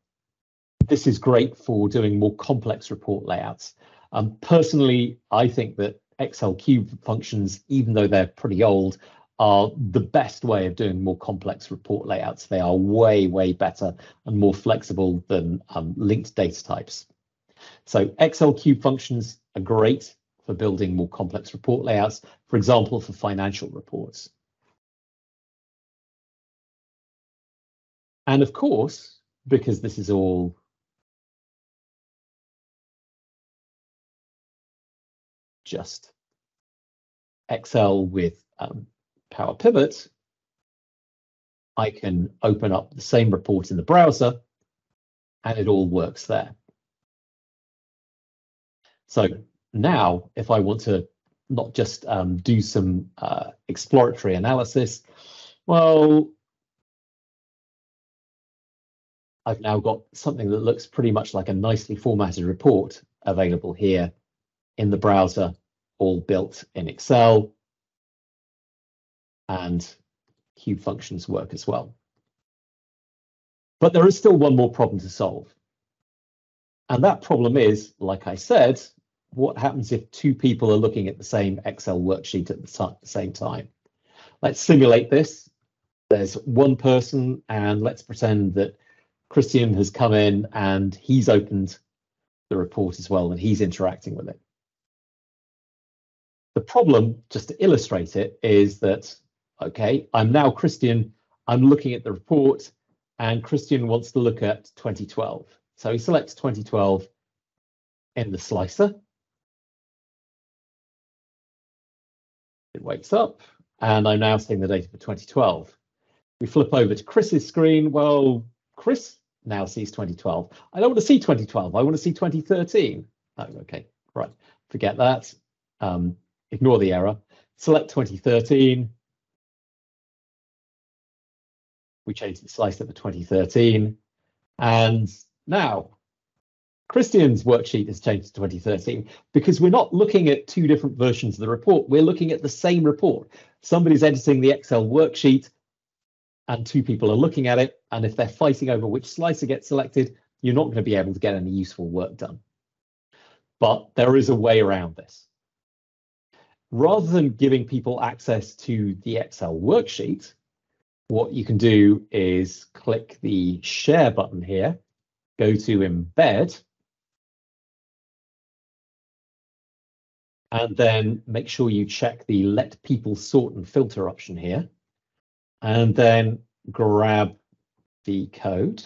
this is great for doing more complex report layouts. Um, personally, I think that Excel cube functions, even though they're pretty old, are the best way of doing more complex report layouts. They are way, way better and more flexible than um, linked data types. So Excel cube functions are great for building more complex report layouts, for example, for financial reports. And of course, because this is all just Excel with um, Power Pivot, I can open up the same report in the browser and it all works there. So now if I want to not just um, do some uh, exploratory analysis, well, I've now got something that looks pretty much like a nicely formatted report available here in the browser, all built in Excel and cube functions work as well. But there is still one more problem to solve. And that problem is, like I said, what happens if two people are looking at the same Excel worksheet at the same time? Let's simulate this. There's one person, and let's pretend that Christian has come in and he's opened the report as well, and he's interacting with it. The problem, just to illustrate it, is that Okay, I'm now Christian. I'm looking at the report and Christian wants to look at 2012. So he selects 2012 in the slicer. It wakes up and I'm now seeing the data for 2012. We flip over to Chris's screen. Well, Chris now sees 2012. I don't want to see 2012. I want to see 2013. Oh, okay, right. Forget that. Um, ignore the error. Select 2013 we changed the slicer for 2013. And now Christian's worksheet has changed to 2013 because we're not looking at two different versions of the report. We're looking at the same report. Somebody's editing the Excel worksheet and two people are looking at it. And if they're fighting over which slicer gets selected, you're not going to be able to get any useful work done. But there is a way around this. Rather than giving people access to the Excel worksheet, what you can do is click the share button here, go to embed, and then make sure you check the let people sort and filter option here, and then grab the code.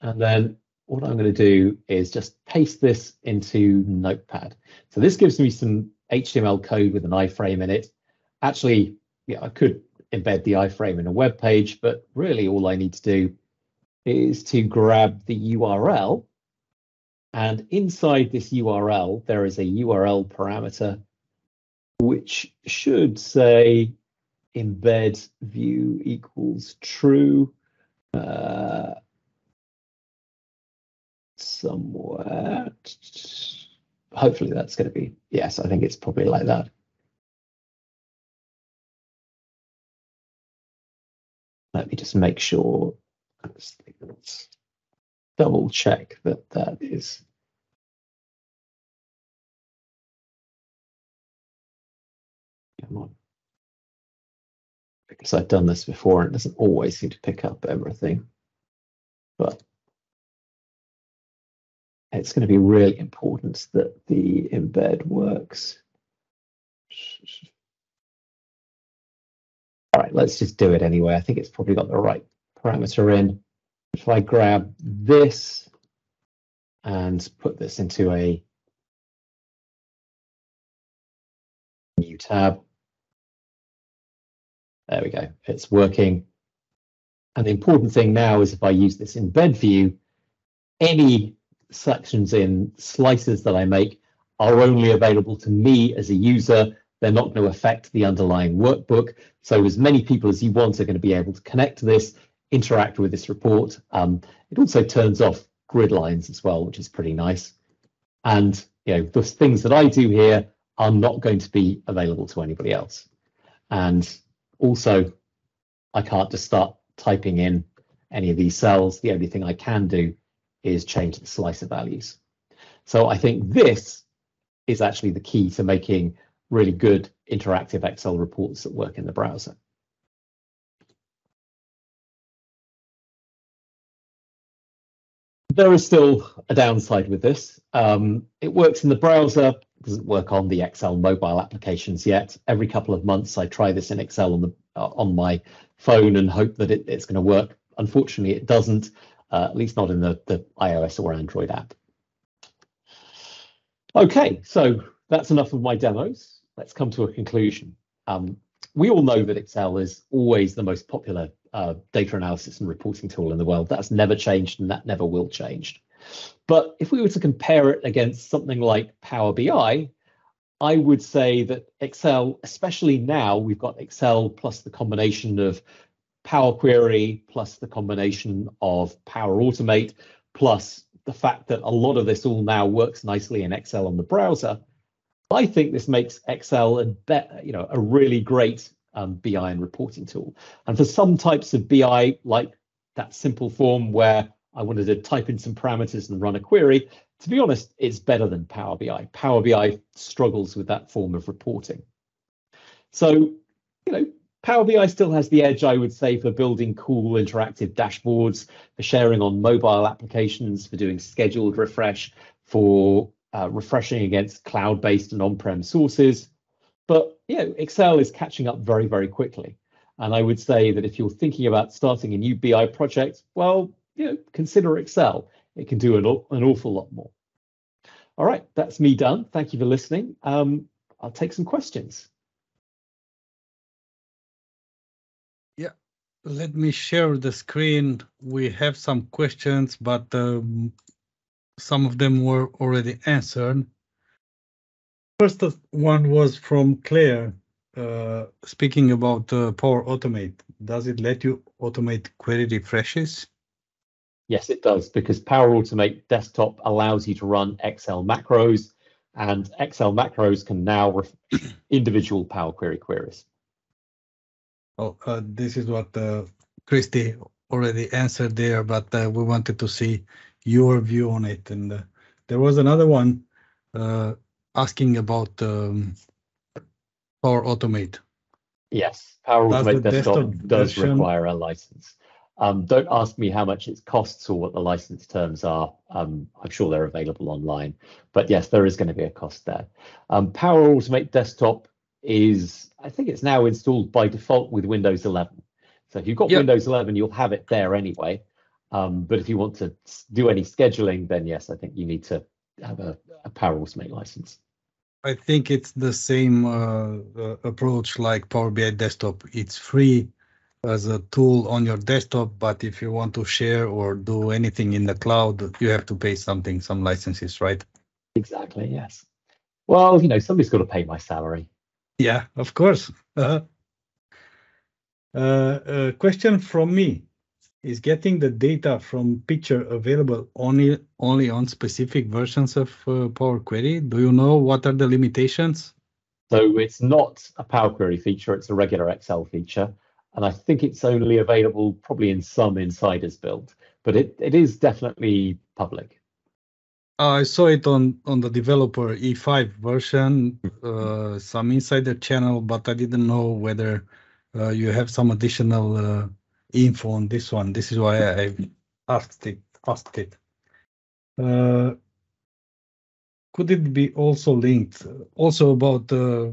And then what I'm going to do is just paste this into Notepad. So this gives me some HTML code with an iframe in it. Actually, yeah, I could embed the iframe in a web page, but really all I need to do is to grab the URL. And inside this URL, there is a URL parameter which should say embed view equals true uh, somewhere. Hopefully that's going to be, yes, I think it's probably like that. Let me just make sure, let's double check that that is Come on. Because I've done this before and it doesn't always seem to pick up everything. But it's going to be really important that the embed works. All right, let's just do it anyway. I think it's probably got the right parameter in. If I grab this and put this into a new tab, there we go, it's working. And the important thing now is if I use this embed view, any sections in slicers that I make are only available to me as a user they're not going to affect the underlying workbook. So as many people as you want are going to be able to connect to this, interact with this report. Um, it also turns off grid lines as well, which is pretty nice. And you know, the things that I do here are not going to be available to anybody else. And also, I can't just start typing in any of these cells. The only thing I can do is change the slicer values. So I think this is actually the key to making really good interactive Excel reports that work in the browser. There is still a downside with this. Um, it works in the browser, doesn't work on the Excel mobile applications yet. Every couple of months, I try this in Excel on the uh, on my phone and hope that it, it's going to work. Unfortunately, it doesn't, uh, at least not in the, the iOS or Android app. Okay, so that's enough of my demos. Let's come to a conclusion. Um, we all know that Excel is always the most popular uh, data analysis and reporting tool in the world. That's never changed and that never will change. But if we were to compare it against something like Power BI, I would say that Excel, especially now, we've got Excel plus the combination of Power Query plus the combination of Power Automate plus the fact that a lot of this all now works nicely in Excel on the browser. I think this makes Excel a be- you know a really great um, BI and reporting tool. And for some types of BI, like that simple form where I wanted to type in some parameters and run a query, to be honest, it's better than Power BI. Power BI struggles with that form of reporting. So, you know, Power BI still has the edge, I would say, for building cool interactive dashboards, for sharing on mobile applications, for doing scheduled refresh, for uh, refreshing against cloud-based and on-prem sources. But you know, Excel is catching up very, very quickly. And I would say that if you're thinking about starting a new BI project, well, you know, consider Excel. It can do an, an awful lot more. All right, that's me done. Thank you for listening. Um, I'll take some questions. Yeah, let me share the screen. We have some questions, but um, some of them were already answered. First one was from Claire, uh, speaking about uh, Power Automate. Does it let you automate query refreshes? Yes, it does, because Power Automate Desktop allows you to run Excel macros, and Excel macros can now individual Power Query queries. Oh, uh, this is what uh, Christy already answered there, but uh, we wanted to see your view on it. And uh, there was another one uh, asking about um, Power Automate. Yes, Power Automate Desktop, desktop does version, require a license. Um, don't ask me how much it costs or what the license terms are. Um, I'm sure they're available online. But yes, there is going to be a cost there. Um, Power Automate Desktop is, I think it's now installed by default with Windows 11. So if you've got yep. Windows 11, you'll have it there anyway. Um, but if you want to do any scheduling, then yes, I think you need to have a, a Power Automate license. I think it's the same uh, approach like Power BI Desktop. It's free as a tool on your desktop, but if you want to share or do anything in the cloud, you have to pay something, some licenses, right? Exactly, yes. Well, you know, somebody's got to pay my salary. Yeah, of course. Uh, uh, a question from me is getting the data from picture available only only on specific versions of uh, Power Query? Do you know what are the limitations? So it's not a Power Query feature, it's a regular Excel feature and I think it's only available probably in some insiders build, but it, it is definitely public. I saw it on on the developer E5 version, uh, some insider channel, but I didn't know whether uh, you have some additional uh, info on this one. This is why I asked it. Asked it. Uh, could it be also linked? Also about uh,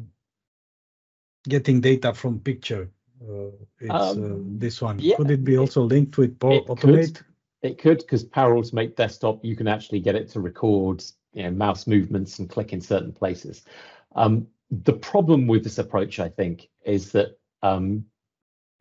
getting data from picture uh, it's uh, um, this one. Yeah, could it be also linked with Power Automate? Could. It could, because Power Automate Desktop, you can actually get it to record you know, mouse movements and click in certain places. Um, the problem with this approach, I think, is that um,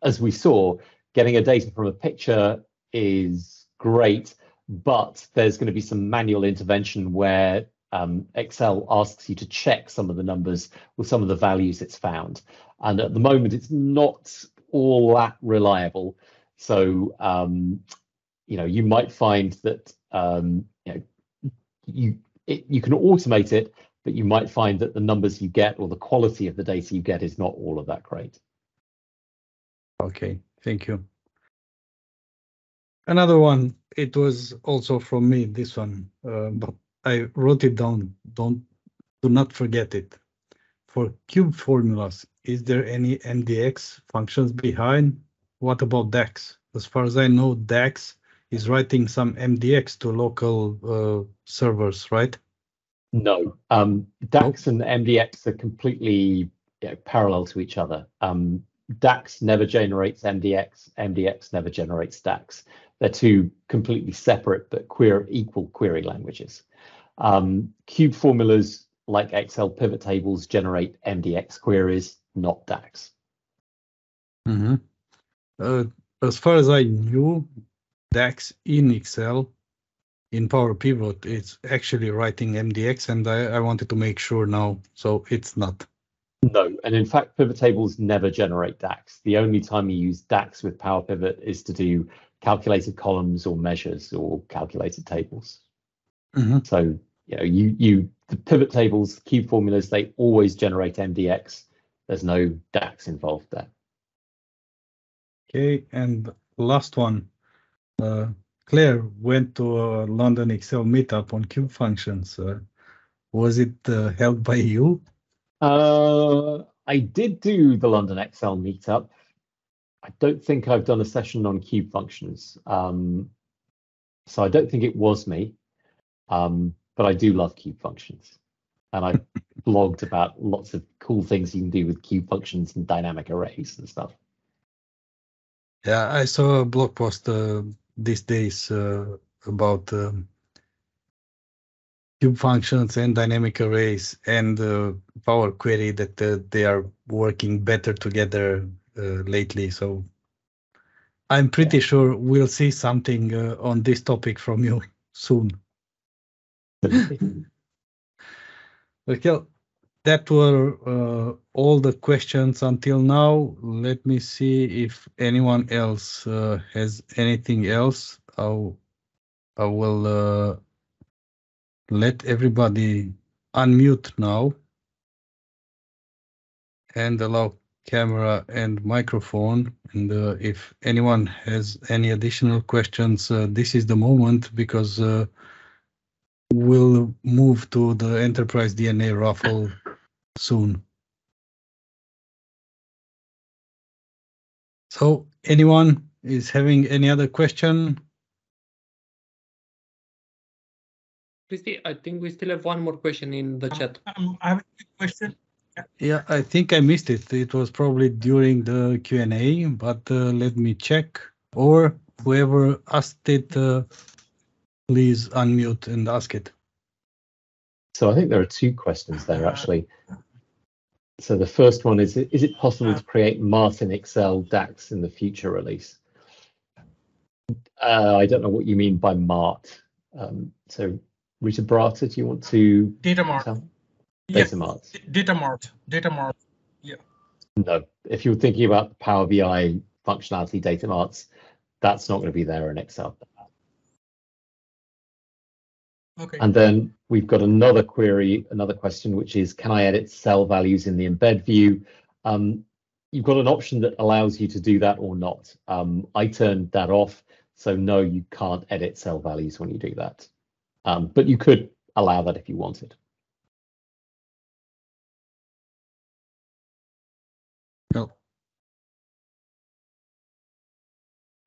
as we saw, getting a data from a picture is great, but there's going to be some manual intervention where um, Excel asks you to check some of the numbers with some of the values it's found. And at the moment, it's not all that reliable. So, um, you know, you might find that, um, you know, you, it, you can automate it, but you might find that the numbers you get or the quality of the data you get is not all of that great. Okay, thank you. Another one it was also from me, this one, uh, but I wrote it down. Don't do not forget it. For cube formulas, is there any MDX functions behind? What about DAX? As far as I know, DAX is writing some MDX to local uh, servers, right? No, um, DAX and MDX are completely you know, parallel to each other. Um, DAX never generates MDX, MDX never generates DAX. They're two completely separate but queer, equal query languages. Um, cube formulas like Excel pivot tables generate MDX queries, not DAX. Mm -hmm. uh, as far as I knew, DAX in Excel in Power Pivot, it's actually writing MDX, and I, I wanted to make sure now, so it's not. No, and in fact, pivot tables never generate DAX. The only time you use DAX with Power Pivot is to do calculated columns or measures or calculated tables. Mm -hmm. So you know, you you the pivot tables, cube formulas, they always generate MDX. There's no DAX involved there. Okay, and last one. Uh, Claire went to a London Excel meetup on cube functions. Uh, was it uh, held by you? Uh, I did do the London Excel meetup. I don't think I've done a session on cube functions. Um, so I don't think it was me. Um, but I do love cube functions. And I blogged about lots of cool things you can do with cube functions and dynamic arrays and stuff. Yeah, I saw a blog post uh, these days uh, about um, cube functions and dynamic arrays and uh, Power Query that uh, they are working better together uh, lately. So I'm pretty sure we'll see something uh, on this topic from you soon. okay, that were uh, all the questions until now. Let me see if anyone else uh, has anything else. I'll, I will uh, let everybody unmute now and allow camera and microphone. And uh, if anyone has any additional questions, uh, this is the moment because uh, we'll move to the enterprise DNA raffle soon. So anyone is having any other question? Christy, I think we still have one more question in the chat. Um, I have a question. Yeah, I think I missed it. It was probably during the Q&A, but uh, let me check. Or whoever asked it, uh, please unmute and ask it. So I think there are two questions there actually. So the first one is, is it possible to create Martin Excel DAX in the future release? Uh, I don't know what you mean by Mart. Um, so Rita Brata, do you want to? Data Mart. Data Mart. Data Mart. Data Mart. Yeah. No, if you're thinking about Power BI functionality data marts, that's not going to be there in Excel. Okay. And then we've got another query, another question, which is, can I edit cell values in the embed view? Um, you've got an option that allows you to do that or not. Um, I turned that off, so no, you can't edit cell values when you do that. Um, but you could allow that if you wanted. Well,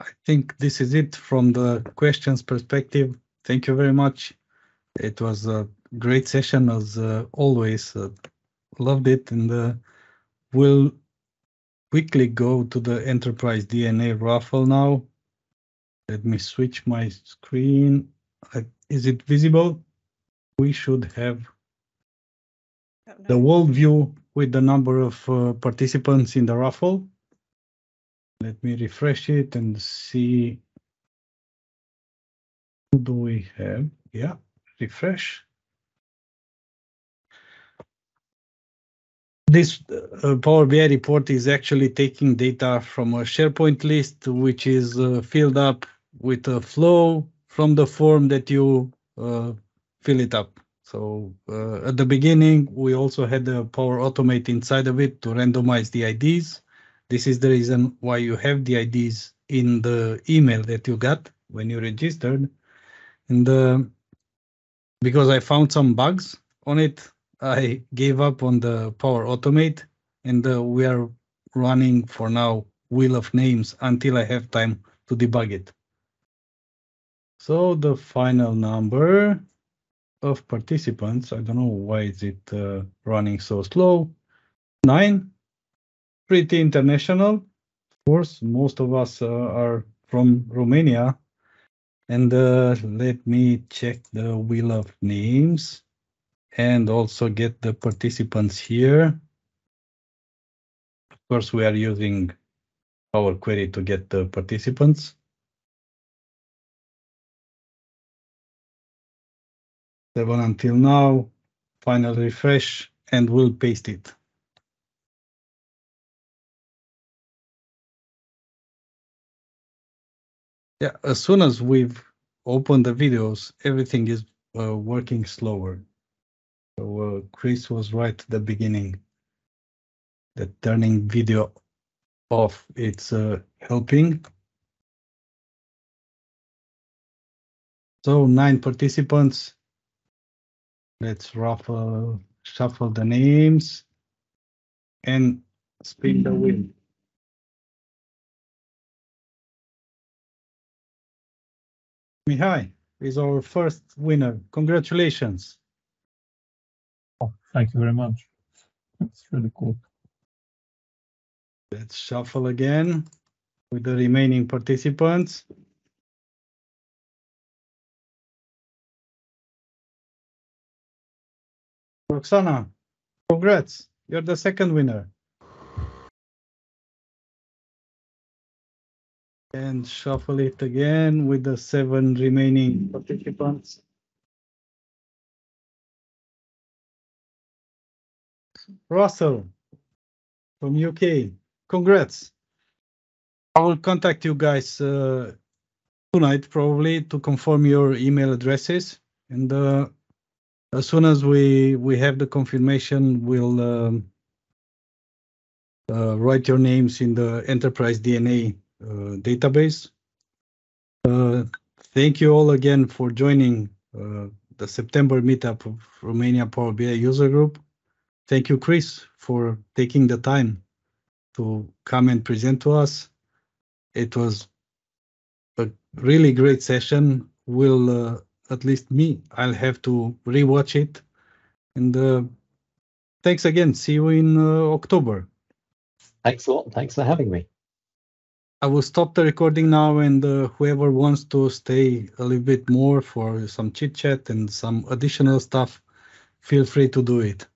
I think this is it from the questions perspective. Thank you very much. It was a great session as uh, always. Uh, loved it and uh, we'll quickly go to the enterprise DNA raffle now. Let me switch my screen. Is it visible? We should have the world view with the number of uh, participants in the raffle. Let me refresh it and see who do we have. Yeah, refresh. This uh, Power BI report is actually taking data from a SharePoint list, which is uh, filled up with a flow from the form that you uh, fill it up. So uh, at the beginning, we also had the Power Automate inside of it to randomize the IDs. This is the reason why you have the IDs in the email that you got when you registered. And uh, because I found some bugs on it, I gave up on the Power Automate and uh, we are running for now Wheel of Names until I have time to debug it. So the final number of participants, I don't know why is it uh, running so slow. Nine, pretty international. Of course, most of us uh, are from Romania. And uh, let me check the wheel of names and also get the participants here. Of course, we are using our query to get the participants. Seven until now, final refresh, and we'll paste it. Yeah, as soon as we've opened the videos, everything is uh, working slower. So uh, Chris was right at the beginning. That turning video off, it's uh, helping. So nine participants. Let's ruffle, shuffle the names and spin the wheel. Mihai is our first winner. Congratulations. Oh, thank you very much. That's really cool. Let's shuffle again with the remaining participants. Roxana, congrats. You're the second winner. And shuffle it again with the seven remaining participants. Russell from UK, congrats. I will contact you guys uh, tonight probably to confirm your email addresses and uh, as soon as we we have the confirmation we'll um, uh, write your names in the enterprise dna uh, database. Uh, thank you all again for joining uh, the september meetup of romania power bi user group. Thank you chris for taking the time to come and present to us. It was a really great session. We'll uh, at least me, I'll have to rewatch it. And uh, thanks again. See you in uh, October. Thanks a lot. Thanks for having me. I will stop the recording now, and uh, whoever wants to stay a little bit more for some chit chat and some additional stuff, feel free to do it.